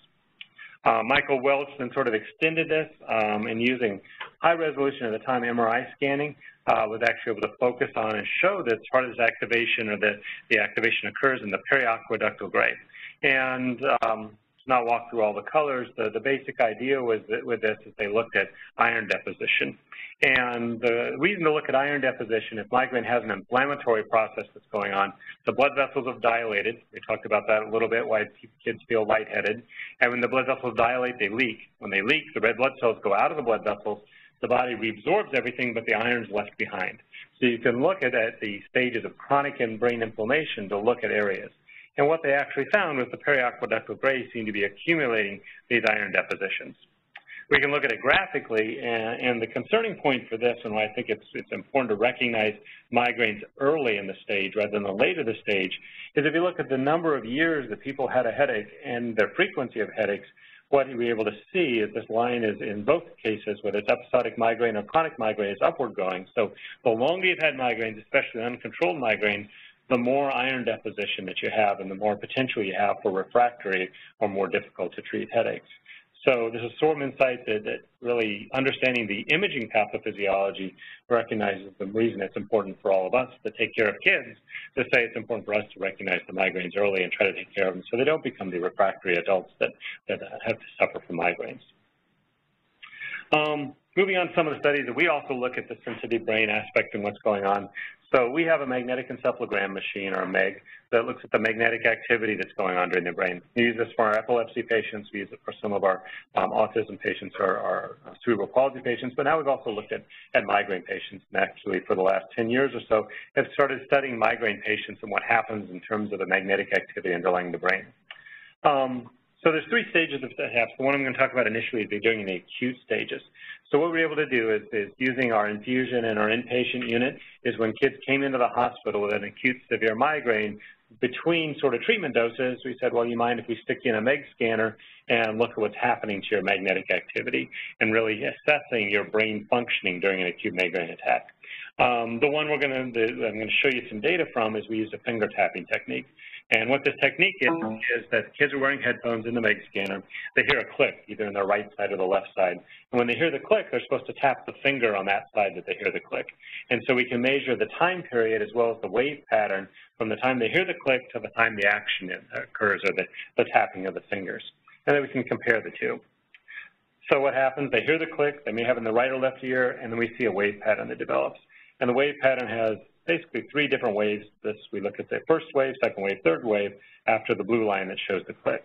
Uh, Michael Welch then sort of extended this um, and using high resolution at the time MRI scanning uh, was actually able to focus on and show that part of this activation or that the activation occurs in the periaqueductal gray. And um, not walk through all the colors. The, the basic idea was with this is they looked at iron deposition. And the reason to look at iron deposition, if migraine has an inflammatory process that's going on, the blood vessels have dilated. We talked about that a little bit, why kids feel lightheaded. And when the blood vessels dilate, they leak. When they leak, the red blood cells go out of the blood vessels. The body reabsorbs everything, but the iron's left behind. So you can look at, at the stages of chronic and brain inflammation to look at areas. And what they actually found was the periaqueductal gray seemed to be accumulating these iron depositions. We can look at it graphically, and, and the concerning point for this, and why I think it's, it's important to recognize migraines early in the stage rather than the later the stage, is if you look at the number of years that people had a headache and their frequency of headaches, what be able to see is this line is in both cases, whether it's episodic migraine or chronic migraine, is upward going. So the longer you've had migraines, especially uncontrolled migraine, the more iron deposition that you have and the more potential you have for refractory or more difficult to treat headaches. So this is sort of insight that, that really understanding the imaging pathophysiology recognizes the reason it's important for all of us to take care of kids, to say it's important for us to recognize the migraines early and try to take care of them so they don't become the refractory adults that, that have to suffer from migraines. Um, moving on to some of the studies, that we also look at the sensitive brain aspect and what's going on. So we have a magnetic encephalogram machine, or a MEG, that looks at the magnetic activity that's going on during the brain. We use this for our epilepsy patients. We use it for some of our um, autism patients or our cerebral palsy patients. But now we've also looked at, at migraine patients. And actually, for the last 10 years or so, have started studying migraine patients and what happens in terms of the magnetic activity underlying the brain. Um, so there's three stages of HAPS. The one I'm going to talk about initially is during the acute stages. So what we're able to do is, is using our infusion and our inpatient unit is when kids came into the hospital with an acute severe migraine, between sort of treatment doses, we said, well, you mind if we stick you in a MEG scanner and look at what's happening to your magnetic activity and really assessing your brain functioning during an acute migraine attack. Um, the one we're going to, I'm going to show you some data from is we used a finger tapping technique. And what this technique is, is that kids are wearing headphones in the MEG scanner. They hear a click, either in the right side or the left side. And when they hear the click, they're supposed to tap the finger on that side that they hear the click. And so we can measure the time period as well as the wave pattern from the time they hear the click to the time the action occurs or the, the tapping of the fingers. And then we can compare the two. So what happens, they hear the click, they may have in the right or left ear, and then we see a wave pattern that develops. And the wave pattern has basically three different waves. This we look at the first wave, second wave, third wave after the blue line that shows the click.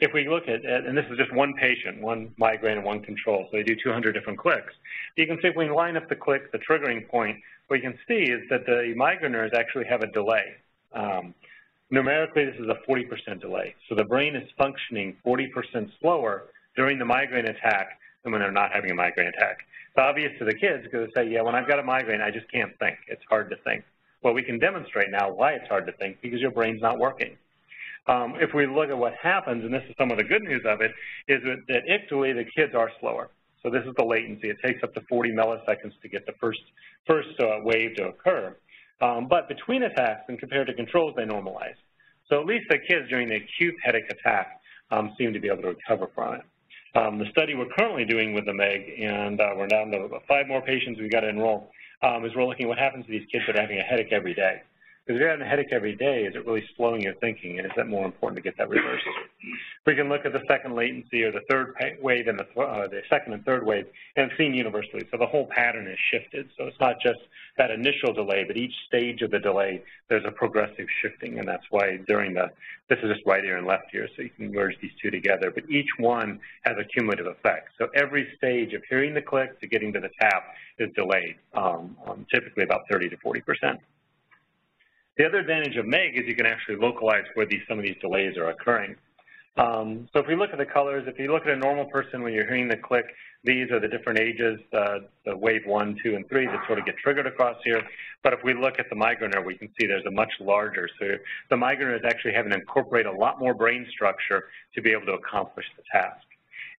If we look at, it, and this is just one patient, one migraine and one control, so they do 200 different clicks. You can see if we line up the click, the triggering point, what you can see is that the migraineurs actually have a delay. Um, numerically, this is a 40% delay. So the brain is functioning 40% slower during the migraine attack than when they're not having a migraine attack. It's obvious to the kids because they say, yeah, when I've got a migraine, I just can't think. It's hard to think. Well, we can demonstrate now why it's hard to think because your brain's not working. Um, if we look at what happens, and this is some of the good news of it, is that, that ictally the kids are slower. So this is the latency. It takes up to 40 milliseconds to get the first, first uh, wave to occur. Um, but between attacks and compared to controls, they normalize. So at least the kids during the acute headache attack um, seem to be able to recover from it. Um, the study we're currently doing with the MEG, and uh, we're down to five more patients we've got to enroll, um, is we're looking at what happens to these kids that are having a headache every day. Because if you're having a headache every day, is it really slowing your thinking, and is that more important to get that reversed? we can look at the second latency or the third wave and the, uh, the second and third wave, and seen universally. So the whole pattern is shifted. So it's not just that initial delay, but each stage of the delay, there's a progressive shifting, and that's why during the, this is just right ear and left ear, so you can merge these two together, but each one has a cumulative effect. So every stage of hearing the click to getting to the tap is delayed, um, um, typically about 30 to 40 percent. The other advantage of MEG is you can actually localize where these, some of these delays are occurring. Um, so if we look at the colors, if you look at a normal person when you're hearing the click, these are the different ages, uh, the wave one, two, and three that sort of get triggered across here. But if we look at the migraineur, we can see there's a much larger. So the migraineur is actually having to incorporate a lot more brain structure to be able to accomplish the task.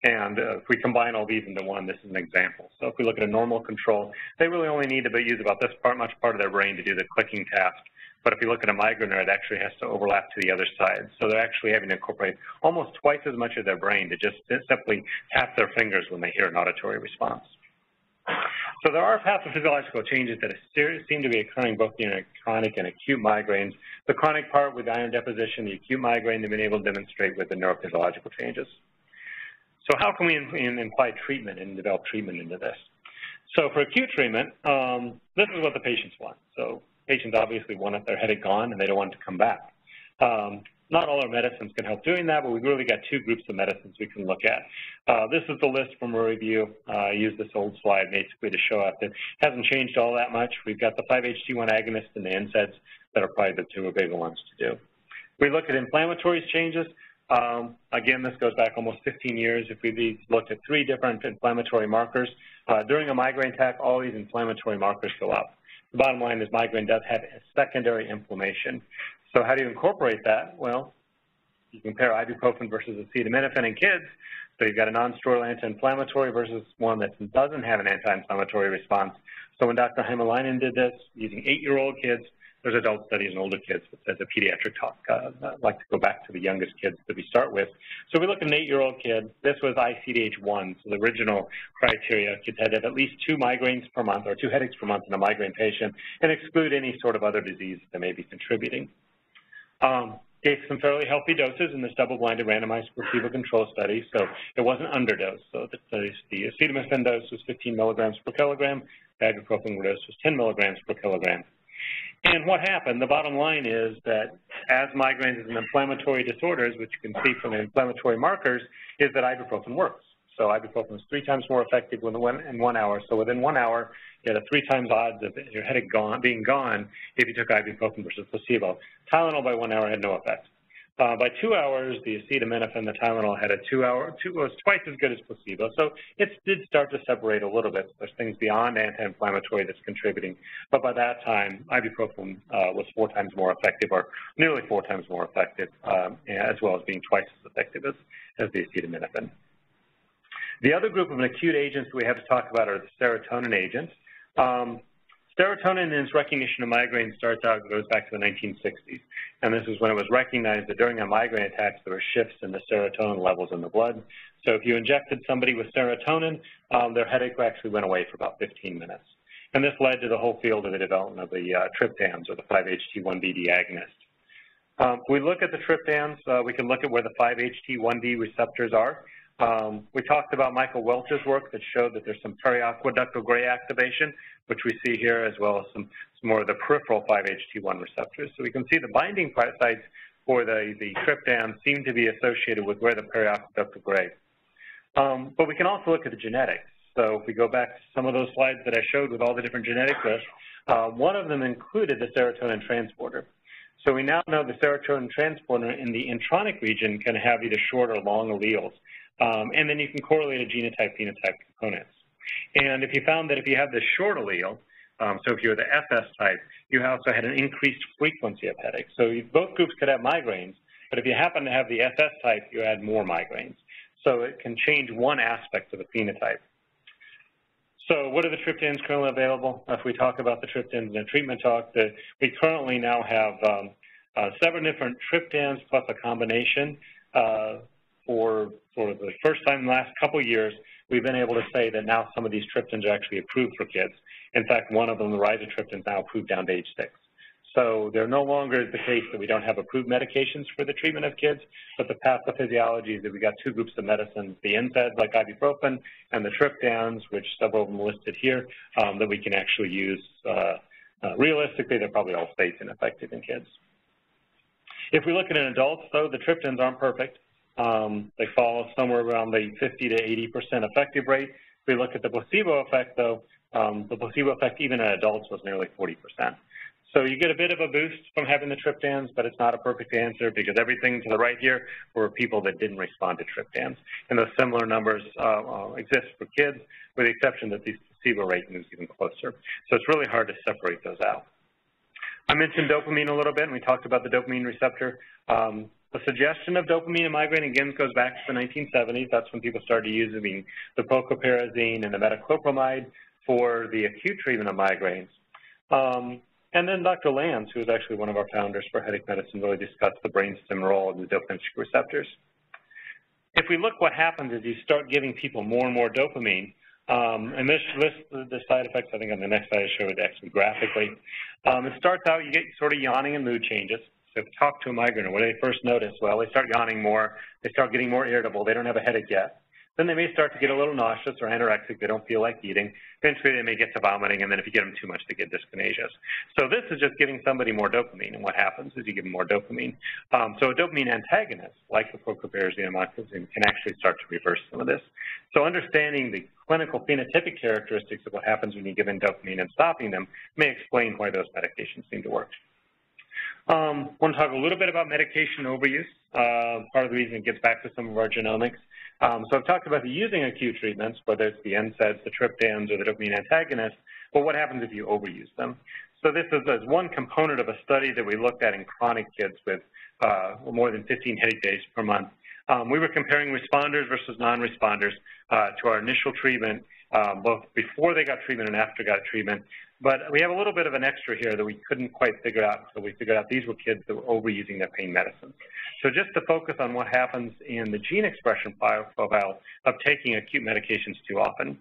And uh, if we combine all these into one, this is an example. So if we look at a normal control, they really only need to use about this part, much part of their brain to do the clicking task But if you look at a migraine it actually has to overlap to the other side. So they're actually having to incorporate almost twice as much of their brain to just simply tap their fingers when they hear an auditory response. So there are pathophysiological changes that seem to be occurring both in chronic and acute migraines. The chronic part with iron deposition, the acute migraine, they've been able to demonstrate with the neurophysiological changes. So how can we imply treatment and develop treatment into this? So for acute treatment, um, this is what the patients want. So patients obviously want their headache gone and they don't want it to come back. Um, not all our medicines can help doing that, but we've really got two groups of medicines we can look at. Uh, this is the list from a review. Uh, I used this old slide basically to show up that hasn't changed all that much. We've got the 5-HT1 agonist and the NSAIDs that are probably the two bigger ones to do. We look at inflammatory changes. Um, again, this goes back almost 15 years. If we looked at three different inflammatory markers, uh, during a migraine attack, all these inflammatory markers go up. The bottom line is migraine does have a secondary inflammation. So how do you incorporate that? Well, you compare ibuprofen versus acetaminophen in kids. So you've got a non-steroidal anti-inflammatory versus one that doesn't have an anti-inflammatory response. So when Dr. Hämäläinen did this using eight-year-old kids, there's adult studies and older kids, but as a pediatric talk, uh, I'd like to go back to the youngest kids that we start with. So we look at an eight-year-old kid. This was ICHD1, so the original criteria. Kids had to have at least two migraines per month or two headaches per month in a migraine patient and exclude any sort of other disease that may be contributing. Um, gave some fairly healthy doses in this double-blinded randomized placebo-controlled study, so it wasn't underdose. So the, the, the acetaminophen dose was 15 milligrams per kilogram, the ibuprofen dose was 10 milligrams per kilogram. And what happened, the bottom line is that as migraines and inflammatory disorders, which you can see from the inflammatory markers, is that ibuprofen works. So ibuprofen is three times more effective in one hour. So within one hour, you had a three times odds of your headache gone, being gone if you took ibuprofen versus placebo. Tylenol by one hour had no effect. Uh, by two hours, the acetaminophen, the Tylenol had a two-hour, two was twice as good as placebo. So it did start to separate a little bit. There's things beyond anti-inflammatory that's contributing. But by that time, ibuprofen uh, was four times more effective, or nearly four times more effective, um, as well as being twice as effective as, as the acetaminophen. The other group of acute agents we have to talk about are the serotonin agents. Um, serotonin and its recognition of migraine starts out, goes back to the 1960s. And this is when it was recognized that during a migraine attack, there were shifts in the serotonin levels in the blood. So if you injected somebody with serotonin, um, their headache actually went away for about 15 minutes. And this led to the whole field of the development of the uh, triptans, or the 5-HT1BD agonist. Um, we look at the triptans, uh, we can look at where the 5-HT1B receptors are. Um, we talked about Michael Welch's work that showed that there's some periaqueductal gray activation, which we see here, as well as some, some more of the peripheral 5-HT1 receptors. So we can see the binding sites for the, the triptan seem to be associated with where the periaqueductal gray. Um, but we can also look at the genetics. So if we go back to some of those slides that I showed with all the different genetic lists, uh, one of them included the serotonin transporter. So we now know the serotonin transporter in the intronic region can have either short or long alleles. Um, and then you can correlate a genotype-phenotype components. And if you found that if you have the short allele, um, so if you're the FS type, you also had an increased frequency of headaches. So you, both groups could have migraines, but if you happen to have the FS type, you had more migraines. So it can change one aspect of the phenotype. So what are the triptans currently available? If we talk about the triptans in a treatment talk, the, we currently now have um, uh, seven different triptans plus a combination uh, for, sort of the first time in the last couple years, we've been able to say that now some of these triptans are actually approved for kids. In fact, one of them, the rizatriptan, is now approved down to age six. So they're no longer is the case that we don't have approved medications for the treatment of kids, but the pathophysiology is that we got two groups of medicines, the NSAIDs like ibuprofen and the triptans, which several of them listed here, um, that we can actually use. Uh, uh, realistically, they're probably all safe and effective in kids. If we look at an adults, though, the triptans aren't perfect. Um, they fall somewhere around the 50 to 80% effective rate. If we look at the placebo effect, though, um, the placebo effect even in adults was nearly 40%. So you get a bit of a boost from having the triptans, but it's not a perfect answer because everything to the right here were people that didn't respond to triptans. And those similar numbers uh, uh, exist for kids, with the exception that the placebo rate moves even closer. So it's really hard to separate those out. I mentioned dopamine a little bit, and we talked about the dopamine receptor. Um, the suggestion of dopamine and migraine, again, goes back to the 1970s. That's when people started using the prochlorperazine and the metoclopramide for the acute treatment of migraines. Um, And then Dr. Lance, who is actually one of our founders for headache medicine, really discussed the brainstem role of the dopaminergic receptors. If we look what happens is you start giving people more and more dopamine, um, and this lists the side effects, I think on the next slide I show it actually graphically. Um, it starts out, you get sort of yawning and mood changes. So talk to a migrainer, what do they first notice? Well, they start yawning more, they start getting more irritable, they don't have a headache yet. Then they may start to get a little nauseous or anorexic. They don't feel like eating. Eventually, they may get to vomiting, and then if you get them too much, they get dyskinesias. So this is just giving somebody more dopamine, and what happens is you give them more dopamine. Um, so a dopamine antagonist, like the prochlorperazine moxazine, can actually start to reverse some of this. So understanding the clinical phenotypic characteristics of what happens when you give in dopamine and stopping them may explain why those medications seem to work. Um, I want to talk a little bit about medication overuse. Uh, part of the reason it gets back to some of our genomics. Um, so I've talked about the using acute treatments, whether it's the NSAIDs, the triptans, or the dopamine antagonists, but what happens if you overuse them? So this is, is one component of a study that we looked at in chronic kids with uh, more than 15 headache days per month. Um, we were comparing responders versus non-responders uh, to our initial treatment, um, both before they got treatment and after got treatment. But we have a little bit of an extra here that we couldn't quite figure out until we figured out these were kids that were overusing their pain medicine. So just to focus on what happens in the gene expression profile of taking acute medications too often.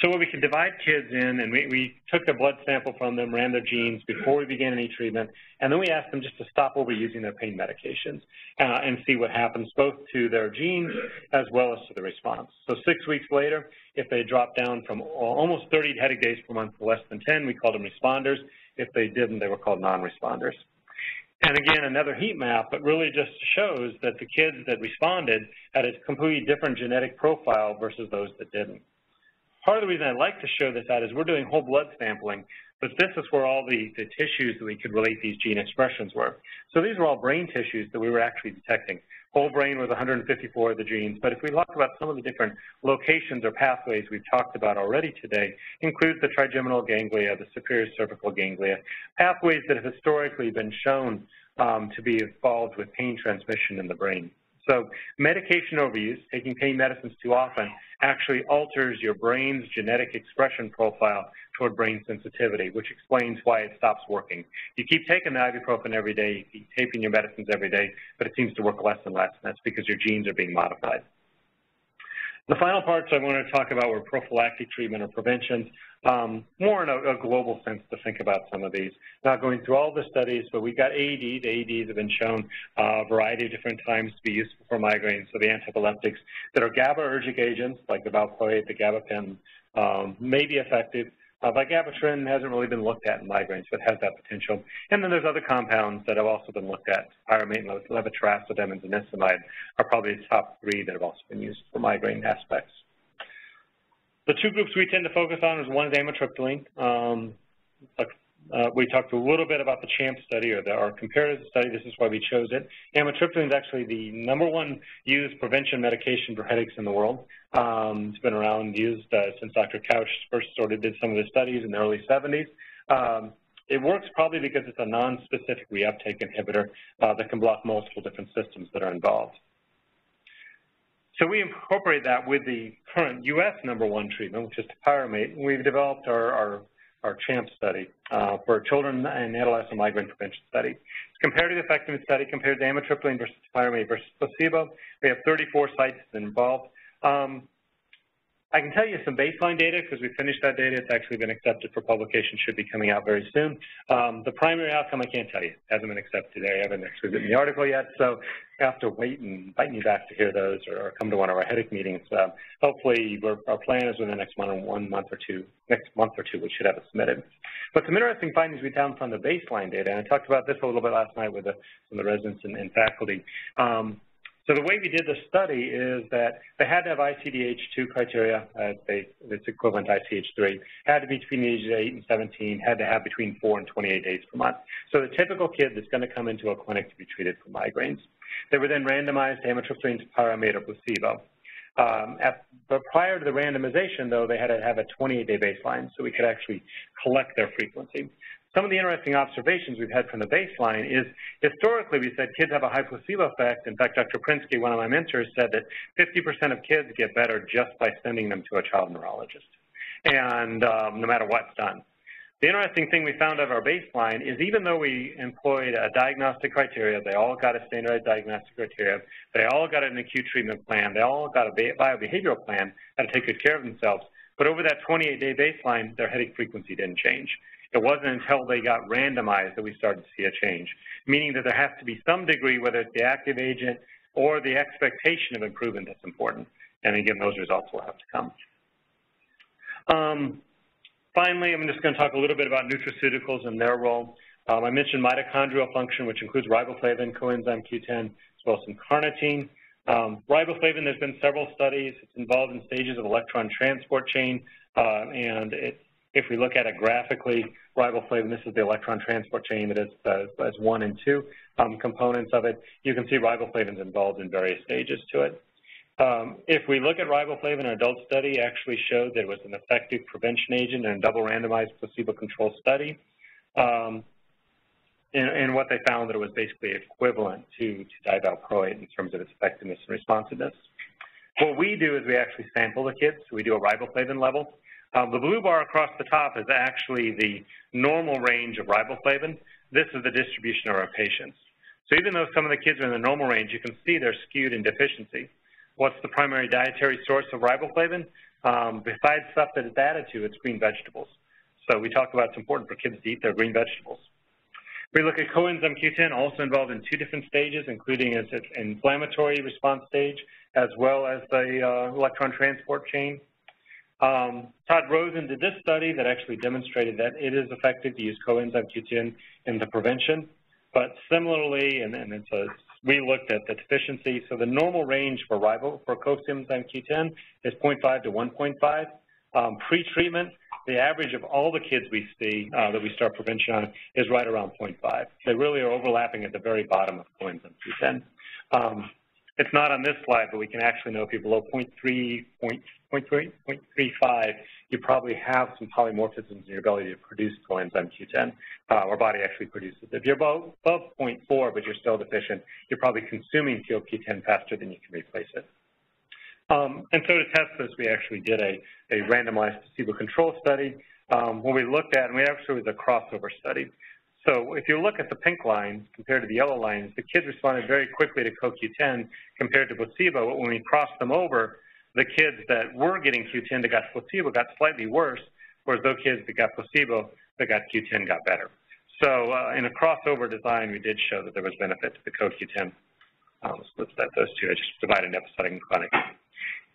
So we can divide kids in, and we, we took a blood sample from them, ran their genes before we began any treatment, and then we asked them just to stop overusing their pain medications uh, and see what happens both to their genes as well as to the response. So six weeks later, if they dropped down from almost 30 headache days per month to less than 10, we called them responders. If they didn't, they were called non-responders. And again, another heat map, but really just shows that the kids that responded had a completely different genetic profile versus those that didn't. Part of the reason I like to show this out is we're doing whole blood sampling, but this is where all the, the tissues that we could relate these gene expressions were. So these were all brain tissues that we were actually detecting. Whole brain was 154 of the genes, but if we look about some of the different locations or pathways we've talked about already today, includes the trigeminal ganglia, the superior cervical ganglia, pathways that have historically been shown um, to be involved with pain transmission in the brain. So medication overuse, taking pain medicines too often, actually alters your brain's genetic expression profile toward brain sensitivity, which explains why it stops working. You keep taking the ibuprofen every day, you keep taking your medicines every day, but it seems to work less and less, and that's because your genes are being modified. The final parts I want to talk about were prophylactic treatment or prevention, um, more in a, a, global sense to think about some of these. Not going through all the studies, but we've got AED. The AEDs have been shown uh, a variety of different times to be useful for migraines. So the antiepileptics that are GABAergic agents, like the valproate, the gabapentin, um, may be effective. Uh, vigabatrin hasn't really been looked at in migraines, but has that potential. And then there's other compounds that have also been looked at. Pyramate, levetiracetam, and are probably the top three that have also been used for migraine aspects. The two groups we tend to focus on is one is amitriptyline. Um, uh, we talked a little bit about the CHAMP study or the, our comparative study. This is why we chose it. Amitriptyline is actually the number one used prevention medication for headaches in the world. Um, it's been around used uh, since Dr. Couch first sort of did some of the studies in the early 70s. Um, it works probably because it's a non-specific reuptake inhibitor uh, that can block multiple different systems that are involved. So we incorporate that with the current U.S. number one treatment, which is topiramate. We've developed our, our our CHAMP study uh, for children and adolescent migraine prevention study. It's comparative effectiveness study compared to amitriptyline versus topiramate versus placebo. We have 34 sites involved. Um, I can tell you some baseline data because we finished that data. It's actually been accepted for publication, should be coming out very soon. Um, the primary outcome, I can't tell you. It hasn't been accepted. I haven't actually written the article yet, so I have to wait and invite me back to hear those or, or come to one of our headache meetings. Uh, hopefully, our plan is within the next one, one month or two, next month or two, we should have it submitted. But some interesting findings we found from the baseline data, and I talked about this a little bit last night with the, some of the residents and, and faculty. Um, so the way we did the study is that they had to have ICHD2 criteria, uh, they, it's equivalent to ICH3, had to be between ages of 8 and 17, had to have between 4 and 28 days per month. So the typical kid that's going to come into a clinic to be treated for migraines. They were then randomized to amitriptyline, topiramate, or placebo. Um, at, but prior to the randomization, though, they had to have a 28-day baseline so we could actually collect their frequency. Some of the interesting observations we've had from the baseline is historically we said kids have a high placebo effect. In fact, Dr. Prensky, one of my mentors, said that 50% of kids get better just by sending them to a child neurologist, and um, no matter what's done. The interesting thing we found out our baseline is even though we employed a diagnostic criteria, they all got a standardized diagnostic criteria, they all got an acute treatment plan, they all got a biobehavioral plan how to take good care of themselves, but over that 28-day baseline, their headache frequency didn't change. It wasn't until they got randomized that we started to see a change, meaning that there has to be some degree, whether it's the active agent or the expectation of improvement that's important. And again, those results will have to come. Um, Finally, I'm just going to talk a little bit about nutraceuticals and their role. Um, I mentioned mitochondrial function, which includes riboflavin, coenzyme Q10, as well as some carnitine. Um, riboflavin, there's been several studies. It's involved in stages of electron transport chain, uh, and it, if we look at it graphically, riboflavin, this is the electron transport chain that is uh, as one and two um, components of it. You can see riboflavin is involved in various stages to it. Um, if we look at riboflavin, an adult study actually showed that it was an effective prevention agent in a double randomized placebo-controlled study. Um, and, and, what they found that it was basically equivalent to, to divalproate in terms of its effectiveness and responsiveness. What we do is we actually sample the kids. We do a riboflavin level. Um, the blue bar across the top is actually the normal range of riboflavin. This is the distribution of our patients. So even though some of the kids are in the normal range, you can see they're skewed in deficiency. What's the primary dietary source of riboflavin? Um, besides stuff that it's added to, it's green vegetables. So we talked about it's important for kids to eat their green vegetables. We look at coenzyme Q10, also involved in two different stages, including its inflammatory response stage, as well as the uh, electron transport chain. Um, Todd Rosen did this study that actually demonstrated that it is effective to use coenzyme Q10 in the prevention. But similarly, and, and a we looked at the deficiency. So the normal range for ribo for coenzyme Q10 is 0.5 to 1.5. Um, Pre-treatment, the average of all the kids we see uh, that we start prevention on is right around 0.5. They really are overlapping at the very bottom of coenzyme Q10. Um, it's not on this slide, but we can actually know if you're below 0.3, 0.3, 0.35, you probably have some polymorphisms in your ability to produce coenzyme Q10. Uh, our body actually produces it. If you're above, above 0.4, but you're still deficient, you're probably consuming q10 faster than you can replace it. Um, and so to test this, we actually did a, a randomized placebo control study um, we looked at, and we actually was a crossover study. So if you look at the pink lines compared to the yellow lines, the kids responded very quickly to CoQ10 compared to placebo. But when we crossed them over, the kids that were getting Q10 that got placebo got slightly worse, whereas those kids that got placebo that got Q10 got better. So uh, in a crossover design, we did show that there was benefit to the CoQ10. Um, let's let those two. I just divided episodic and chronic.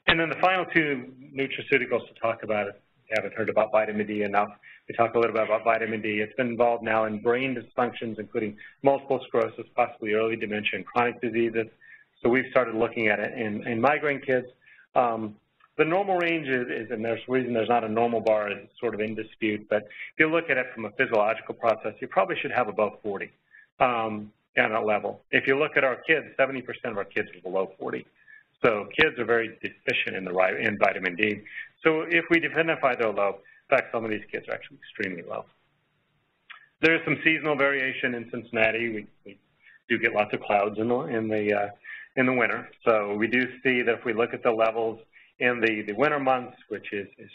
And then the final two nutraceuticals to talk about, haven't heard about vitamin D enough, we talk a little bit about vitamin D. It's been involved now in brain dysfunctions, including multiple sclerosis, possibly early dementia and chronic diseases. So we've started looking at it in, in migraine kids. Um, the normal range is, is, and there's a reason there's not a normal bar, is sort of in dispute, but if you look at it from a physiological process, you probably should have above 40 um, on that level. If you look at our kids, 70% of our kids are below 40. So kids are very deficient in the in vitamin D. So if we identify they're low, in fact, some of these kids are actually extremely low. There is some seasonal variation in Cincinnati. We, we do get lots of clouds in the in the uh, in the winter. So we do see that if we look at the levels in the, the winter months, which is, is,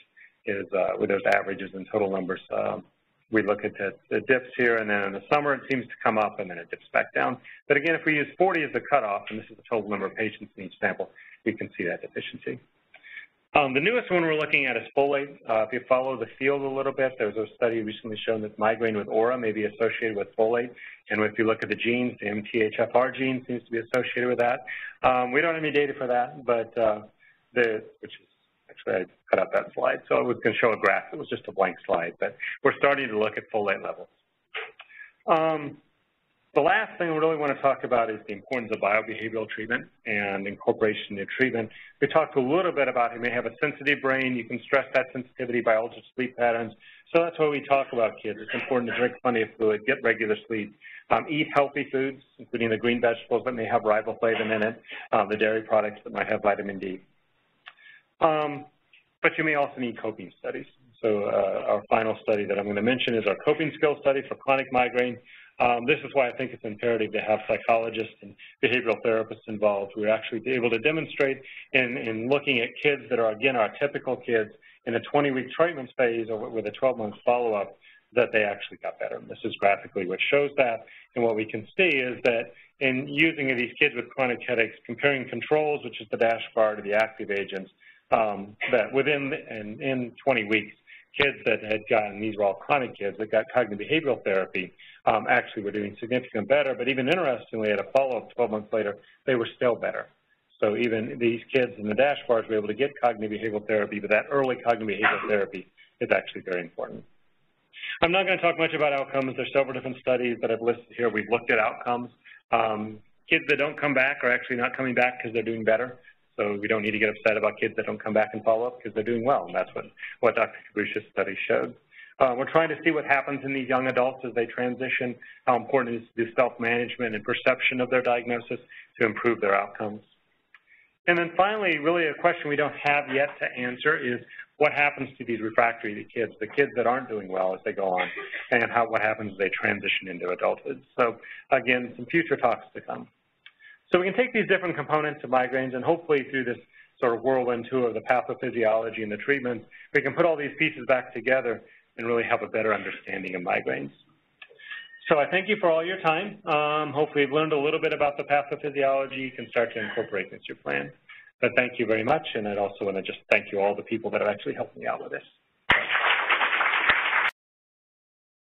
is uh, with those averages and total numbers, um, we look at the, the, dips here, and then in the summer it seems to come up and then it dips back down. But again, if we use 40 as the cutoff, and this is the total number of patients in each sample, we can see that deficiency. Um, the newest one we're looking at is folate. Uh, if you follow the field a little bit, there was a study recently shown that migraine with aura may be associated with folate. And if you look at the genes, the MTHFR gene seems to be associated with that. Um, we don't have any data for that, but uh, the, which is, I cut out that slide. So I was going to show a graph. It was just a blank slide, but we're starting to look at folate levels. Um, the last thing I really want to talk about is the importance of biobehavioral treatment and incorporation into treatment. We talked a little bit about you may have a sensitive brain. You can stress that sensitivity by altered sleep patterns. So that's why we talk about kids. It's important to drink plenty of fluid, get regular sleep, um, eat healthy foods, including the green vegetables that may have riboflavin in it, um, the dairy products that might have vitamin D. Um, but you may also need coping studies. So uh, our final study that I'm going to mention is our coping skill study for chronic migraine. Um, this is why I think it's imperative to have psychologists and behavioral therapists involved. We're actually able to demonstrate in, in looking at kids that are, again, our typical kids in a 20-week treatment phase or with a 12-month follow-up that they actually got better. And this is graphically what shows that. And what we can see is that in using these kids with chronic headaches, comparing controls, which is the dash bar, to the active agents, um, that within in, in 20 weeks, kids that had gotten, these were all chronic kids that got cognitive behavioral therapy, um, actually were doing significantly better. But even interestingly, at a follow-up 12 months later, they were still better. So even these kids in the dash bars were able to get cognitive behavioral therapy, but that early cognitive behavioral therapy is actually very important. I'm not going to talk much about outcomes. There's several different studies that I've listed here. We've looked at outcomes. Um, kids that don't come back are actually not coming back because they're doing better. So we don't need to get upset about kids that don't come back and follow up because they're doing well, and that's what, what Dr. Kabbouche's study showed. Uh, we're trying to see what happens in these young adults as they transition, how important it is to self-management and perception of their diagnosis to improve their outcomes. And then finally, really a question we don't have yet to answer is what happens to these refractory kids, the kids that aren't doing well as they go on, and how what happens as they transition into adulthood. So again, some future talks to come. So we can take these different components of migraines and hopefully through this sort of whirlwind tour of the pathophysiology and the treatments, we can put all these pieces back together and really have a better understanding of migraines. So I thank you for all your time. Um, hopefully you've learned a little bit about the pathophysiology. You can start to incorporate into your plan. But thank you very much, and I'd also want to just thank you all the people that have actually helped me out with this.